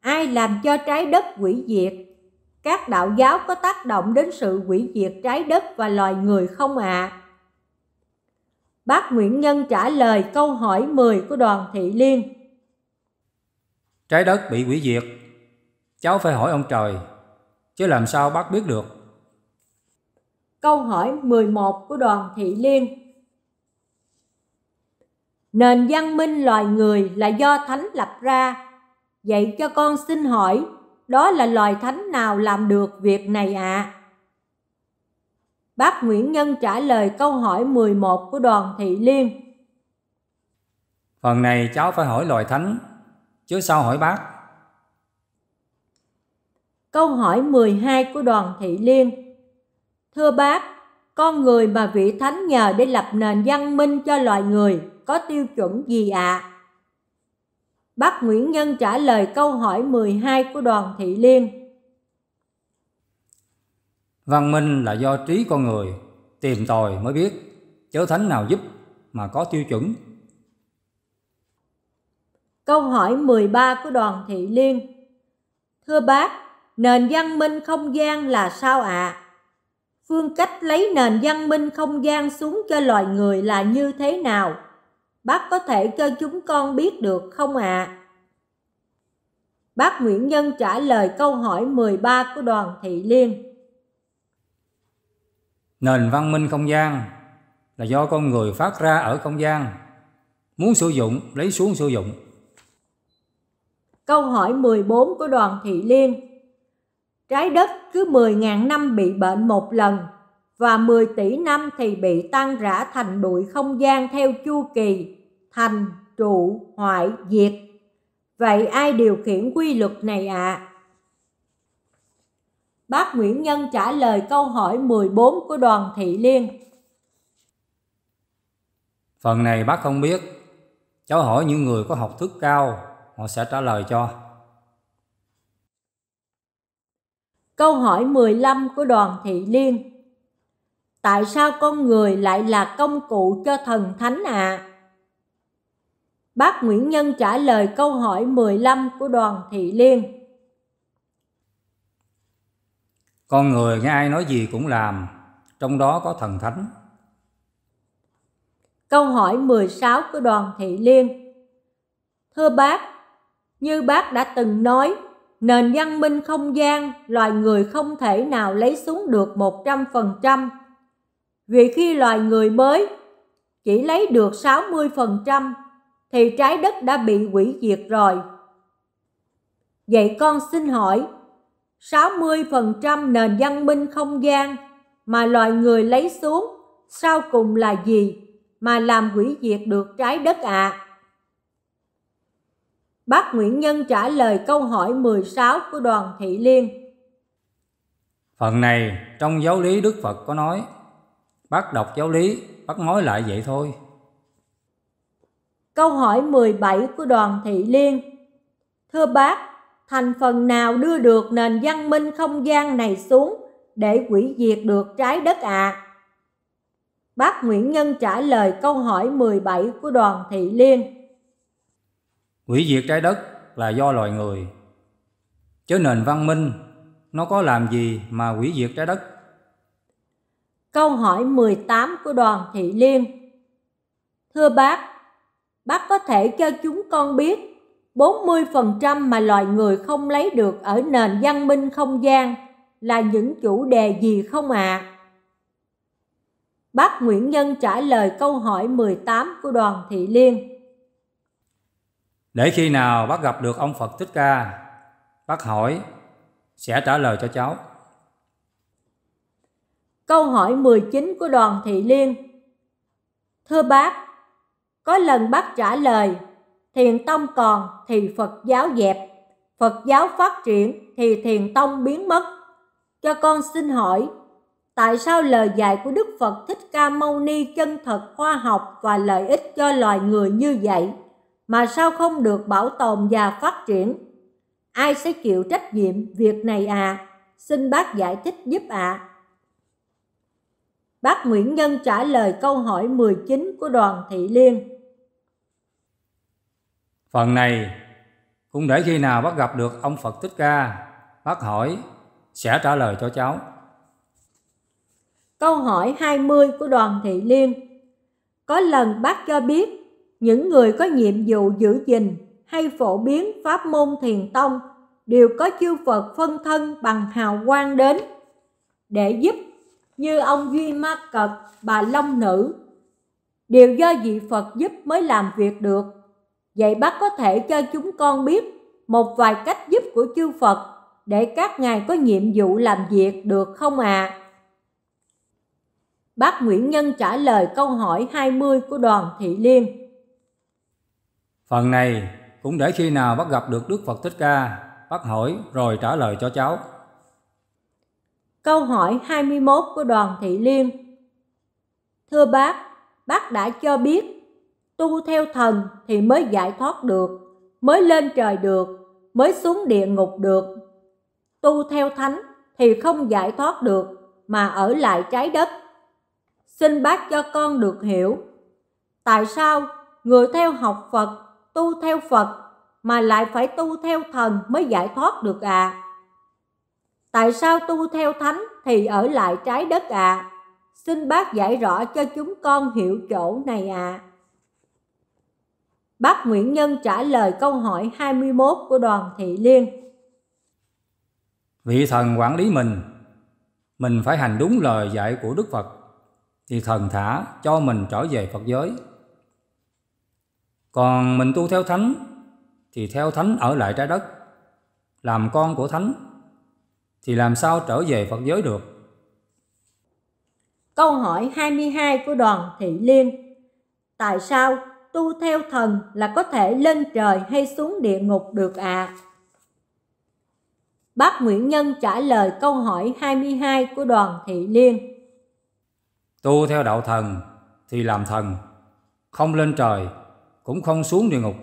S4: ai làm cho trái đất hủy diệt các đạo giáo có tác động đến sự hủy diệt trái đất và loài người không ạ à? bác nguyễn nhân trả lời câu hỏi 10 của đoàn thị liên
S2: trái đất bị hủy diệt cháu phải hỏi ông trời chứ làm sao bác biết được
S4: câu hỏi 11 của đoàn thị liên Nền văn minh loài người là do thánh lập ra. Vậy cho con xin hỏi, đó là loài thánh nào làm được việc này ạ? À? Bác Nguyễn Nhân trả lời câu hỏi 11 của đoàn thị liên.
S2: Phần này cháu phải hỏi loài thánh, chứ sao hỏi bác?
S4: Câu hỏi 12 của đoàn thị liên. Thưa bác, con người mà vị thánh nhờ để lập nền văn minh cho loài người có tiêu chuẩn gì ạ? À? Bác Nguyễn Nhân trả lời câu hỏi 12 của đoàn thị liên.
S2: Văn minh là do trí con người tìm tòi mới biết, chớ thánh nào giúp mà có tiêu chuẩn.
S4: Câu hỏi 13 của đoàn thị liên. Thưa bác, nền văn minh không gian là sao ạ? À? Phương cách lấy nền văn minh không gian xuống cho loài người là như thế nào? Bác có thể cho chúng con biết được không ạ? À? Bác Nguyễn Nhân trả lời câu hỏi 13 của đoàn Thị Liên.
S2: Nền văn minh không gian là do con người phát ra ở không gian, muốn sử dụng lấy xuống sử dụng.
S4: Câu hỏi 14 của đoàn Thị Liên. Trái đất cứ 10.000 năm bị bệnh một lần và 10 tỷ năm thì bị tan rã thành bụi không gian theo chu kỳ thành, trụ, hoại, diệt. Vậy ai điều khiển quy luật này ạ? À? Bác Nguyễn Nhân trả lời câu hỏi 14 của đoàn Thị Liên.
S2: Phần này bác không biết. Cháu hỏi những người có học thức cao, họ sẽ trả lời cho.
S4: Câu hỏi 15 của đoàn Thị Liên. Tại sao con người lại là công cụ cho thần thánh ạ? À? Bác Nguyễn Nhân trả lời câu hỏi 15 của đoàn Thị Liên.
S2: Con người nghe ai nói gì cũng làm, trong đó có thần thánh.
S4: Câu hỏi 16 của đoàn Thị Liên. Thưa bác, như bác đã từng nói, nền văn minh không gian loài người không thể nào lấy xuống được 100%. Vì khi loài người mới chỉ lấy được 60% thì trái đất đã bị hủy diệt rồi. Vậy con xin hỏi, 60% nền văn minh không gian mà loài người lấy xuống sau cùng là gì mà làm hủy diệt được trái đất ạ? À? Bác Nguyễn Nhân trả lời câu hỏi 16 của đoàn Thị Liên.
S2: Phần này trong giáo lý Đức Phật có nói, bác đọc giáo lý, bác nói lại vậy thôi.
S4: Câu hỏi 17 của đoàn Thị Liên Thưa bác, thành phần nào đưa được nền văn minh không gian này xuống để hủy diệt được trái đất ạ? À? Bác Nguyễn Nhân trả lời câu hỏi 17 của đoàn thị liên.
S2: Hủy diệt trái đất là do loài người. Chứ nền văn minh nó có làm gì mà hủy diệt trái đất?
S4: Câu hỏi 18 của đoàn thị liên. Thưa bác, bác có thể cho chúng con biết 40% mà loài người không lấy được ở nền văn minh không gian là những chủ đề gì không ạ? À? Bác Nguyễn Nhân trả lời câu hỏi 18 của đoàn thị liên.
S2: Để khi nào bác gặp được ông Phật Thích Ca, bác hỏi sẽ trả lời cho cháu.
S4: Câu hỏi 19 của đoàn thị liên. Thưa bác, có lần bác trả lời thiền tông còn thì Phật giáo dẹp, Phật giáo phát triển thì thiền tông biến mất. Cho con xin hỏi, tại sao lời dạy của Đức Phật Thích Ca Mâu Ni chân thật khoa học và lợi ích cho loài người như vậy mà sao không được bảo tồn và phát triển? Ai sẽ chịu trách nhiệm việc này à? Xin bác giải thích giúp ạ. À. Bác Nguyễn Nhân trả lời câu hỏi 19 của đoàn thị liên.
S2: Phần này cũng để khi nào bác gặp được ông Phật Thích Ca, bác hỏi sẽ trả lời cho cháu.
S4: Câu hỏi 20 của đoàn thị liên. Có lần bác cho biết những người có nhiệm vụ giữ gìn hay phổ biến pháp môn thiền tông đều có chư Phật phân thân bằng hào quang đến để giúp như ông Duy Ma Cật, bà Long Nữ. Đều do vị Phật giúp mới làm việc được. Vậy bác có thể cho chúng con biết một vài cách giúp của chư Phật để các ngài có nhiệm vụ làm việc được không à? Bác Nguyễn Nhân trả lời câu hỏi 20 của đoàn Thị Liên.
S2: Phần này cũng để khi nào bác gặp được Đức Phật Thích Ca, bác hỏi rồi trả lời cho cháu.
S4: Câu hỏi 21 của đoàn Thị Liên. Thưa bác, bác đã cho biết tu theo thần thì mới giải thoát được, mới lên trời được, mới xuống địa ngục được. Tu theo thánh thì không giải thoát được mà ở lại trái đất. Xin bác cho con được hiểu. Tại sao người theo học Phật, tu theo Phật mà lại phải tu theo thần mới giải thoát được à? Tại sao tu theo thánh thì ở lại trái đất à? Xin bác giải rõ cho chúng con hiểu chỗ này à. Bác Nguyễn Nhân trả lời câu hỏi 21 của đoàn thị liên.
S2: Vị thần quản lý mình, mình phải hành đúng lời dạy của Đức Phật, thì thần thả cho mình trở về Phật giới. Còn mình tu theo thánh, thì theo thánh ở lại trái đất, làm con của thánh, thì làm sao trở về Phật giới được?
S4: Câu hỏi 22 của đoàn thị liên. Tại sao tu theo thần là có thể lên trời hay xuống địa ngục được à? Bác Nguyễn Nhân trả lời câu hỏi 22 của đoàn thị liên.
S2: Tu theo đạo thần thì làm thần, không lên trời, cũng không xuống địa ngục.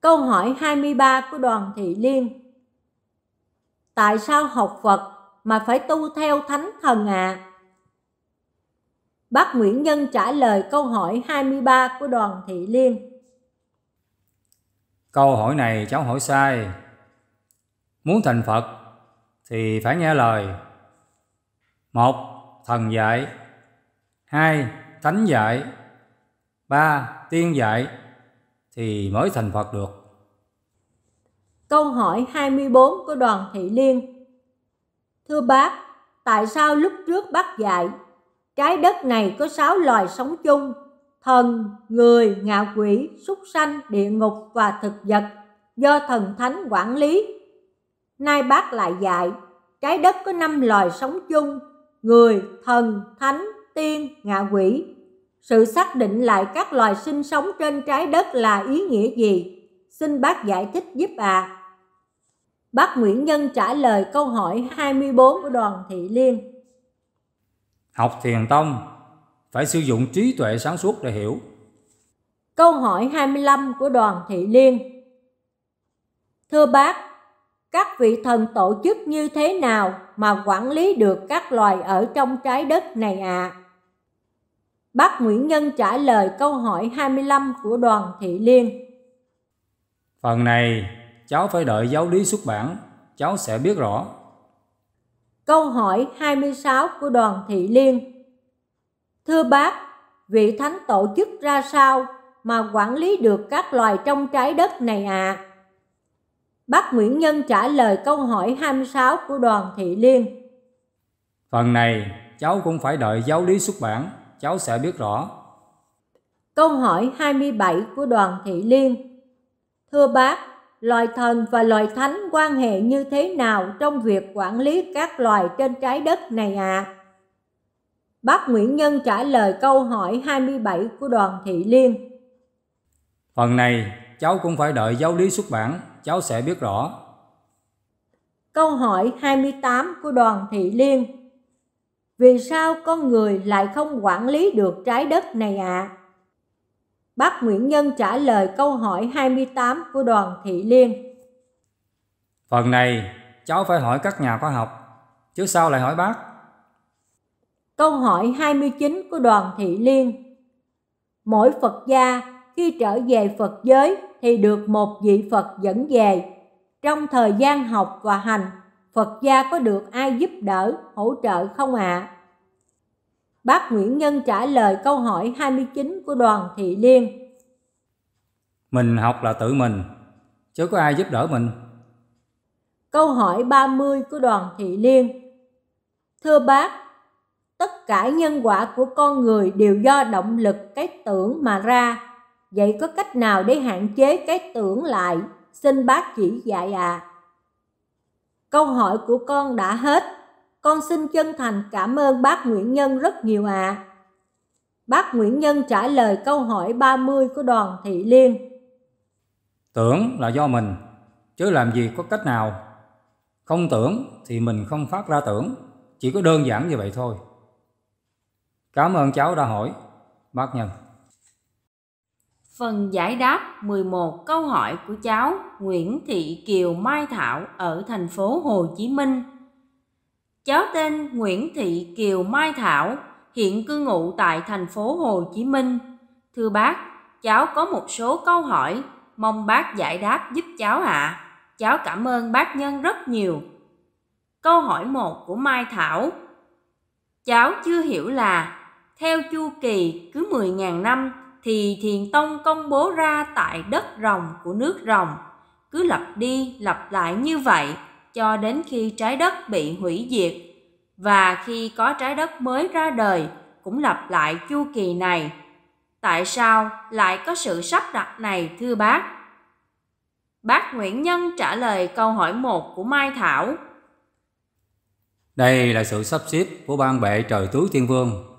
S4: Câu hỏi 23 của đoàn thị liên. Tại sao học Phật mà phải tu theo thánh thần à? Bác Nguyễn Nhân trả lời câu hỏi 23 của đoàn thị liên.
S2: Câu hỏi này cháu hỏi sai. Muốn thành Phật thì phải nghe lời. Một, thần dạy. Hai, thánh dạy. Ba, tiên dạy thì mới thành Phật được.
S4: Câu hỏi 24 của đoàn thị liên. Thưa bác, tại sao lúc trước bác dạy Trái đất này có sáu loài sống chung, thần, người, ngạ quỷ, súc sanh, địa ngục và thực vật do thần thánh quản lý. Nay bác lại dạy, trái đất có năm loài sống chung, người, thần, thánh, tiên, ngạ quỷ. Sự xác định lại các loài sinh sống trên trái đất là ý nghĩa gì? Xin bác giải thích giúp ạ. À. Bác Nguyễn Nhân trả lời câu hỏi 24 của đoàn thị liên.
S2: Học thiền tông phải sử dụng trí tuệ sáng suốt để hiểu.
S4: Câu hỏi 25 của đoàn thị liên. Thưa bác, các vị thần tổ chức như thế nào mà quản lý được các loài ở trong trái đất này ạ? À? Bác Nguyễn Nhân trả lời câu hỏi 25 của đoàn thị liên.
S2: Phần này cháu phải đợi giáo lý xuất bản, cháu sẽ biết rõ.
S4: Câu hỏi 26 của đoàn thị liên. Thưa bác, vị thánh tổ chức ra sao mà quản lý được các loài trong trái đất này ạ? À? Bác Nguyễn Nhân trả lời câu hỏi 26 của đoàn thị liên.
S2: Phần này cháu cũng phải đợi giáo lý xuất bản, cháu sẽ biết rõ.
S4: Câu hỏi 27 của đoàn thị liên. Thưa bác, loài thần và loài thánh quan hệ như thế nào trong việc quản lý các loài trên trái đất này ạ? À? Bác Nguyễn Nhân trả lời câu hỏi 27 của đoàn thị liên.
S2: Phần này cháu cũng phải đợi giáo lý xuất bản, cháu sẽ biết rõ.
S4: Câu hỏi 28 của đoàn thị liên. Vì sao con người lại không quản lý được trái đất này ạ? À? Bác Nguyễn Nhân trả lời câu hỏi 28 của đoàn thị liên.
S2: Phần này cháu phải hỏi các nhà khoa học, chứ sao lại hỏi bác?
S4: Câu hỏi 29 của đoàn thị liên. Mỗi Phật gia khi trở về Phật giới thì được một vị Phật dẫn về. Trong thời gian học và hành, Phật gia có được ai giúp đỡ, hỗ trợ không ạ? À? Bác Nguyễn Nhân trả lời câu hỏi 29 của đoàn thị liên.
S2: Mình học là tự mình, chứ có ai giúp đỡ mình.
S4: Câu hỏi 30 của đoàn thị liên. Thưa bác, tất cả nhân quả của con người đều do động lực cái tưởng mà ra vậy có cách nào để hạn chế cái tưởng lại xin bác chỉ dạy à câu hỏi của con đã hết con xin chân thành cảm ơn bác Nguyễn Nhân rất nhiều ạ. À. Bác Nguyễn Nhân trả lời câu hỏi 30 của đoàn thị liên.
S2: Tưởng là do mình, chứ làm gì có cách nào. Không tưởng thì mình không phát ra tưởng, chỉ có đơn giản như vậy thôi. Cảm ơn cháu đã hỏi, bác Nhân.
S3: Phần giải đáp 11 câu hỏi của cháu Nguyễn Thị Kiều Mai Thảo ở thành phố Hồ Chí Minh. Cháu tên Nguyễn Thị Kiều Mai Thảo, hiện cư ngụ tại thành phố Hồ Chí Minh. Thưa bác, cháu có một số câu hỏi, mong bác giải đáp giúp cháu ạ. À. Cháu cảm ơn bác Nhân rất nhiều. Câu hỏi 1 của Mai Thảo. Cháu chưa hiểu là theo chu kỳ cứ 10.000 năm thì Thiền Tông công bố ra tại đất rồng của nước rồng. Cứ lặp đi lặp lại như vậy, cho đến khi trái đất bị hủy diệt. Và khi có trái đất mới ra đời, cũng lặp lại chu kỳ này. Tại sao lại có sự sắp đặt này, thưa bác? Bác Nguyễn Nhân trả lời câu hỏi một của Mai Thảo.
S2: Đây là sự sắp xếp của ban bệ trời tứ thiên vương.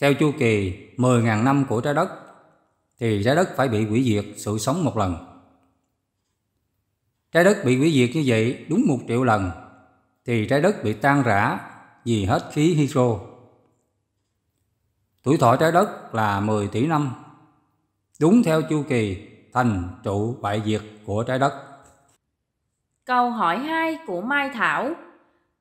S2: Theo chu kỳ 10.000 năm của trái đất thì trái đất phải bị hủy diệt sự sống một lần. Trái đất bị hủy diệt như vậy đúng một triệu lần thì trái đất bị tan rã vì hết khí hydro. Tuổi thọ trái đất là 10 tỷ năm, đúng theo chu kỳ thành trụ bại diệt của trái đất.
S3: Câu hỏi 2 của Mai Thảo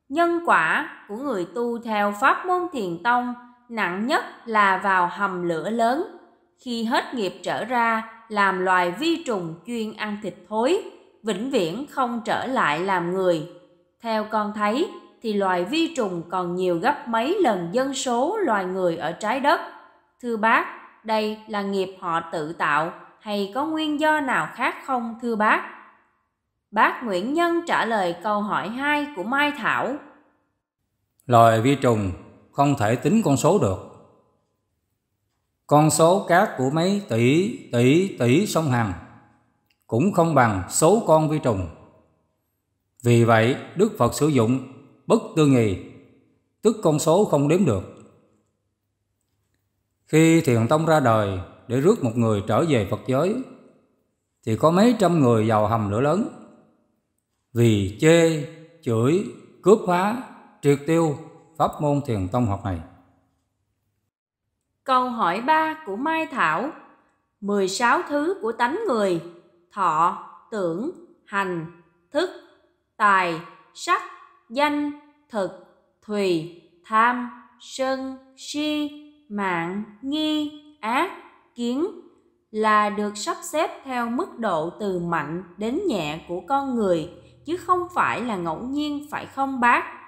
S3: Nhân quả của người tu theo pháp môn thiền tông nặng nhất là vào hầm lửa lớn khi hết nghiệp trở ra làm loài vi trùng chuyên ăn thịt thối, vĩnh viễn không trở lại làm người. Theo con thấy thì loài vi trùng còn nhiều gấp mấy lần dân số loài người ở trái đất. Thưa bác, đây là nghiệp họ tự tạo hay có nguyên do nào khác không thưa bác? Bác Nguyễn Nhân trả lời câu hỏi 2 của Mai Thảo.
S2: Loài vi trùng không thể tính con số được con số cát của mấy tỷ tỷ tỷ sông Hằng cũng không bằng số con vi trùng. Vì vậy, Đức Phật sử dụng bất tư nghì, tức con số không đếm được. Khi Thiền Tông ra đời để rước một người trở về Phật giới, thì có mấy trăm người vào hầm lửa lớn. Vì chê, chửi, cướp phá, triệt tiêu pháp môn Thiền Tông học này.
S3: Câu hỏi 3 của Mai Thảo 16 thứ của tánh người Thọ, tưởng, hành, thức, tài, sắc, danh, thực, thùy, tham, sân, si, mạng, nghi, ác, kiến là được sắp xếp theo mức độ từ mạnh đến nhẹ của con người chứ không phải là ngẫu nhiên phải không bác?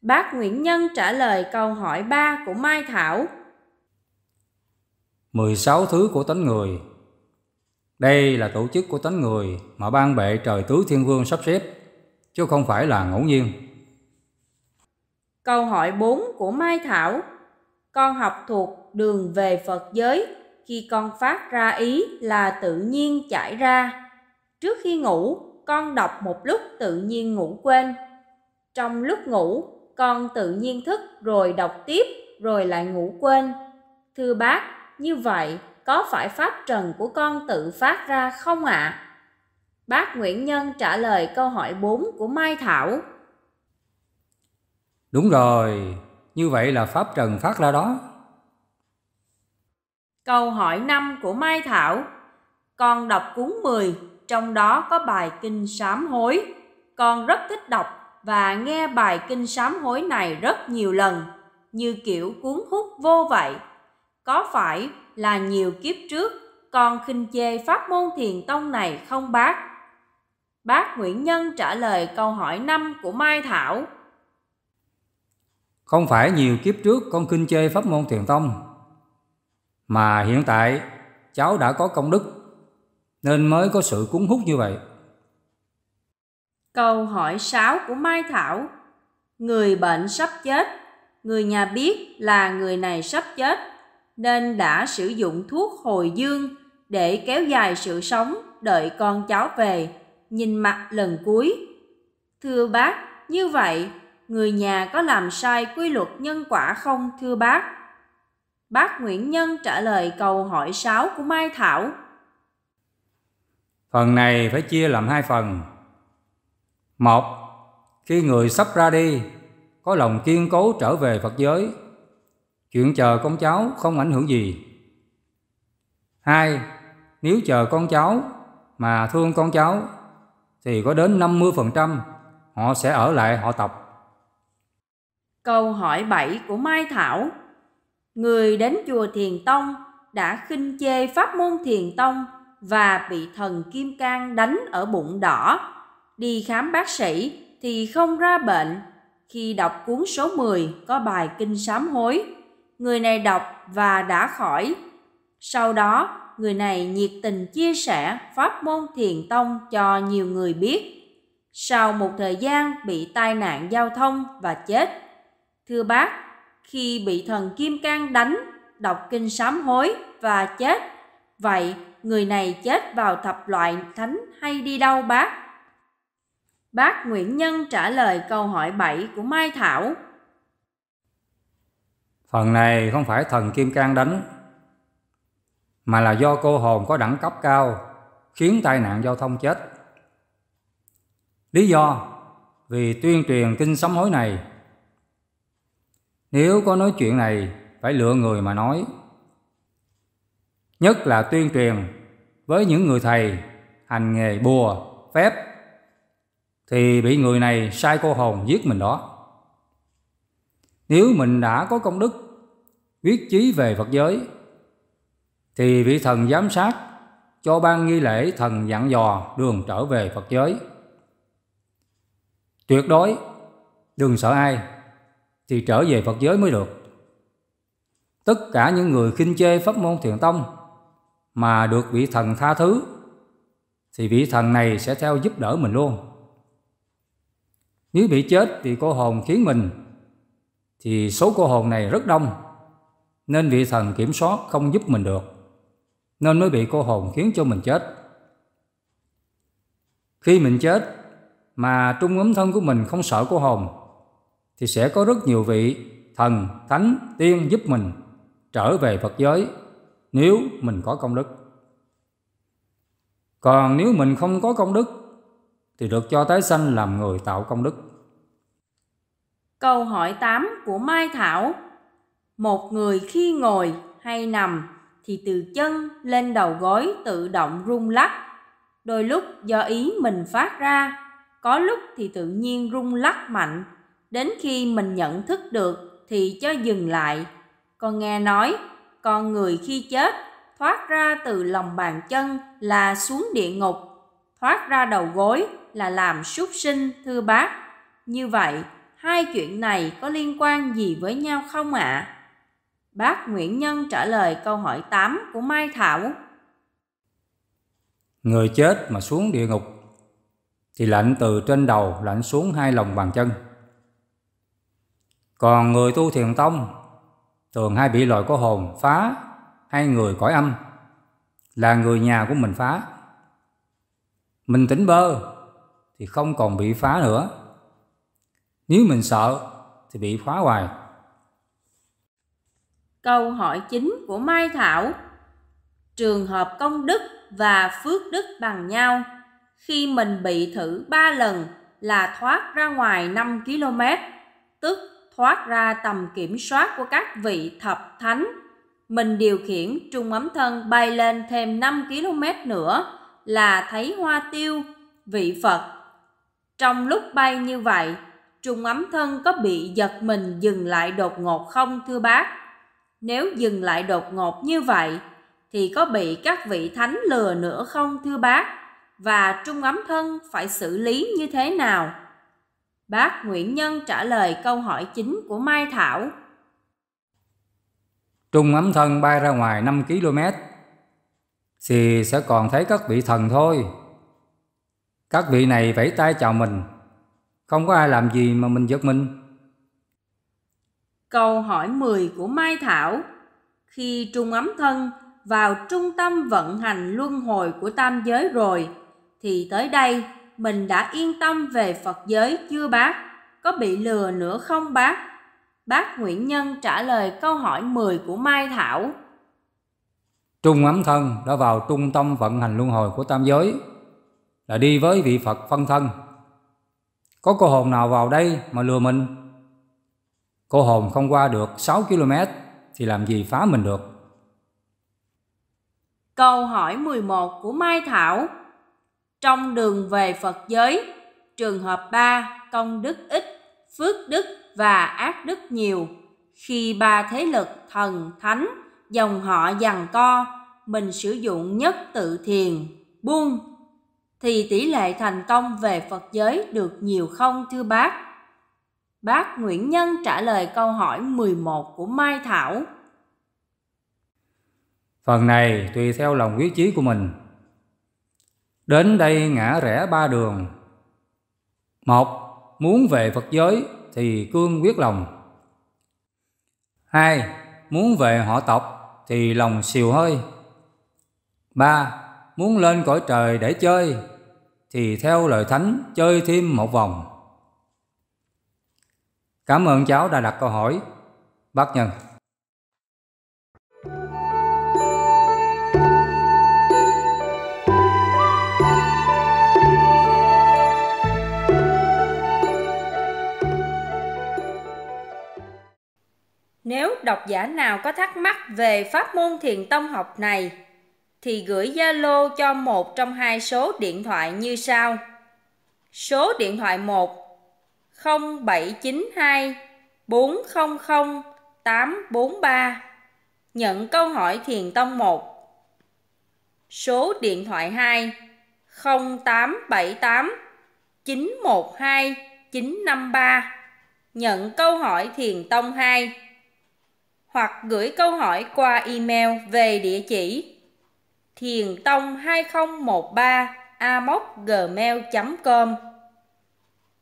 S3: Bác Nguyễn Nhân trả lời câu hỏi 3 của Mai Thảo.
S2: 16 thứ của tánh người Đây là tổ chức của tánh người mà ban bệ trời tứ thiên vương sắp xếp, chứ không phải là ngẫu nhiên.
S3: Câu hỏi 4 của Mai Thảo Con học thuộc đường về Phật giới khi con phát ra ý là tự nhiên chảy ra. Trước khi ngủ, con đọc một lúc tự nhiên ngủ quên. Trong lúc ngủ, con tự nhiên thức rồi đọc tiếp rồi lại ngủ quên. Thưa bác, như vậy có phải pháp trần của con tự phát ra không ạ? À? Bác Nguyễn Nhân trả lời câu hỏi 4 của Mai Thảo.
S2: Đúng rồi, như vậy là pháp trần phát ra đó.
S3: Câu hỏi 5 của Mai Thảo. Con đọc cuốn 10, trong đó có bài kinh sám hối. Con rất thích đọc và nghe bài kinh sám hối này rất nhiều lần, như kiểu cuốn hút vô vậy. Có phải là nhiều kiếp trước con khinh chê pháp môn thiền tông này không bác? Bác Nguyễn Nhân trả lời câu hỏi 5 của Mai Thảo.
S2: Không phải nhiều kiếp trước con khinh chê pháp môn thiền tông, mà hiện tại cháu đã có công đức nên mới có sự cuốn hút như vậy.
S3: Câu hỏi 6 của Mai Thảo Người bệnh sắp chết, người nhà biết là người này sắp chết nên đã sử dụng thuốc hồi dương để kéo dài sự sống đợi con cháu về, nhìn mặt lần cuối. Thưa bác, như vậy người nhà có làm sai quy luật nhân quả không thưa bác? Bác Nguyễn Nhân trả lời câu hỏi 6 của Mai Thảo.
S2: Phần này phải chia làm hai phần. Một, khi người sắp ra đi, có lòng kiên cố trở về Phật giới, chuyện chờ con cháu không ảnh hưởng gì. Hai, nếu chờ con cháu mà thương con cháu thì có đến 50% họ sẽ ở lại họ tập.
S3: Câu hỏi 7 của Mai Thảo người đến chùa Thiền Tông đã khinh chê pháp môn Thiền Tông và bị thần Kim Cang đánh ở bụng đỏ. Đi khám bác sĩ thì không ra bệnh. Khi đọc cuốn số 10 có bài kinh sám hối, người này đọc và đã khỏi. Sau đó, người này nhiệt tình chia sẻ pháp môn Thiền Tông cho nhiều người biết. Sau một thời gian bị tai nạn giao thông và chết. Thưa bác, khi bị thần Kim Cang đánh, đọc kinh sám hối và chết. Vậy người này chết vào thập loại thánh hay đi đâu bác? Bác Nguyễn Nhân trả lời câu hỏi 7 của Mai Thảo.
S2: Phần này không phải thần Kim Cang đánh, mà là do cô hồn có đẳng cấp cao khiến tai nạn giao thông chết. Lý do vì tuyên truyền kinh sám hối này nếu có nói chuyện này phải lựa người mà nói. Nhất là tuyên truyền với những người thầy hành nghề bùa, phép thì bị người này sai cô hồn giết mình đó. Nếu mình đã có công đức quyết chí về Phật giới, thì vị thần giám sát cho ban nghi lễ thần dặn dò đường trở về Phật giới. Tuyệt đối, đừng sợ ai, thì trở về Phật giới mới được. Tất cả những người khinh chê pháp môn thiền tông mà được vị thần tha thứ, thì vị thần này sẽ theo giúp đỡ mình luôn. Nếu bị chết vì cô hồn khiến mình thì số cô hồn này rất đông nên vị thần kiểm soát không giúp mình được nên mới bị cô hồn khiến cho mình chết. Khi mình chết mà trung ấm thân của mình không sợ cô hồn thì sẽ có rất nhiều vị thần, thánh, tiên giúp mình trở về Phật giới nếu mình có công đức. Còn nếu mình không có công đức thì được cho tái sanh làm người tạo công đức.
S3: Câu hỏi 8 của Mai Thảo Một người khi ngồi hay nằm thì từ chân lên đầu gối tự động rung lắc. đôi lúc do ý mình phát ra, có lúc thì tự nhiên rung lắc mạnh, đến khi mình nhận thức được thì cho dừng lại. Con nghe nói, con người khi chết thoát ra từ lòng bàn chân là xuống địa ngục, thoát ra đầu gối là làm súc sinh thưa bác. Như vậy, hai chuyện này có liên quan gì với nhau không ạ? À? Bác Nguyễn Nhân trả lời câu hỏi 8 của Mai Thảo.
S2: Người chết mà xuống địa ngục thì lạnh từ trên đầu lạnh xuống hai lòng bàn chân. Còn người tu thiền tông thường hay bị loại có hồn phá hay người cõi âm là người nhà của mình phá. Mình tỉnh bơ thì không còn bị phá nữa. Nếu mình sợ thì bị phá hoài.
S3: Câu hỏi chính của Mai Thảo Trường hợp công đức và phước đức bằng nhau khi mình bị thử ba lần là thoát ra ngoài 5 km, tức thoát ra tầm kiểm soát của các vị thập thánh. Mình điều khiển trung ấm thân bay lên thêm 5 km nữa là thấy hoa tiêu, vị Phật. Trong lúc bay như vậy, trung ấm thân có bị giật mình dừng lại đột ngột không thưa bác? Nếu dừng lại đột ngột như vậy, thì có bị các vị thánh lừa nữa không thưa bác? Và trung ấm thân phải xử lý như thế nào? Bác Nguyễn Nhân trả lời câu hỏi chính của Mai Thảo.
S2: Trung ấm thân bay ra ngoài 5 km thì sẽ còn thấy các vị thần thôi. Các vị này vẫy tay chào mình, không có ai làm gì mà mình giật mình.
S3: Câu hỏi 10 của Mai Thảo Khi trung ấm thân vào trung tâm vận hành luân hồi của tam giới rồi, thì tới đây mình đã yên tâm về Phật giới chưa bác? Có bị lừa nữa không bác? Bác Nguyễn Nhân trả lời câu hỏi 10 của Mai Thảo.
S2: Trung ấm thân đã vào trung tâm vận hành luân hồi của tam giới là đi với vị Phật phân thân. Có cô hồn nào vào đây mà lừa mình? Cô hồn không qua được 6 km thì làm gì phá mình được?
S3: Câu hỏi 11 của Mai Thảo Trong đường về Phật giới, trường hợp 3 công đức ít, phước đức và ác đức nhiều. Khi ba thế lực thần, thánh, dòng họ giằng co, mình sử dụng nhất tự thiền, buông, thì tỷ lệ thành công về Phật giới được nhiều không thưa bác? Bác Nguyễn Nhân trả lời câu hỏi 11 của Mai Thảo.
S2: Phần này tùy theo lòng quyết chí của mình. Đến đây ngã rẽ ba đường. Một, muốn về Phật giới thì cương quyết lòng. Hai, muốn về họ tộc thì lòng xìu hơi. Ba, muốn lên cõi trời để chơi, thì theo lời thánh, chơi thêm một vòng. Cảm ơn cháu đã đặt câu hỏi. Bác Nhân.
S3: Nếu độc giả nào có thắc mắc về pháp môn thiền tông học này thì gửi Zalo cho một trong hai số điện thoại như sau. Số điện thoại 1 0792 400 843 nhận câu hỏi thiền tông 1. Số điện thoại 2 0878 912 953 nhận câu hỏi thiền tông 2 hoặc gửi câu hỏi qua email về địa chỉ thiền tông 2013 amoc@gmail.com.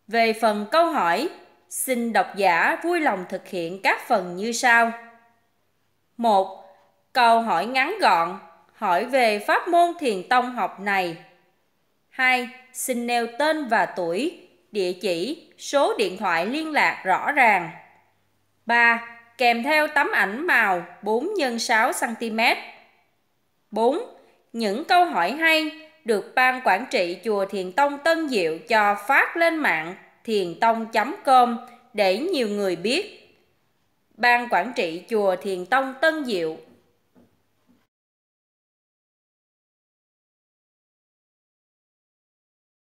S3: Về phần câu hỏi, xin độc giả vui lòng thực hiện các phần như sau. 1. Câu hỏi ngắn gọn, hỏi về pháp môn thiền tông học này. 2. Xin nêu tên và tuổi, địa chỉ, số điện thoại liên lạc rõ ràng. 3 kèm theo tấm ảnh màu 4 x 6 cm. 4. Những câu hỏi hay được ban quản trị chùa Thiền Tông Tân Diệu cho phát lên mạng thiền tông.com để nhiều người biết. Ban quản trị chùa Thiền Tông Tân Diệu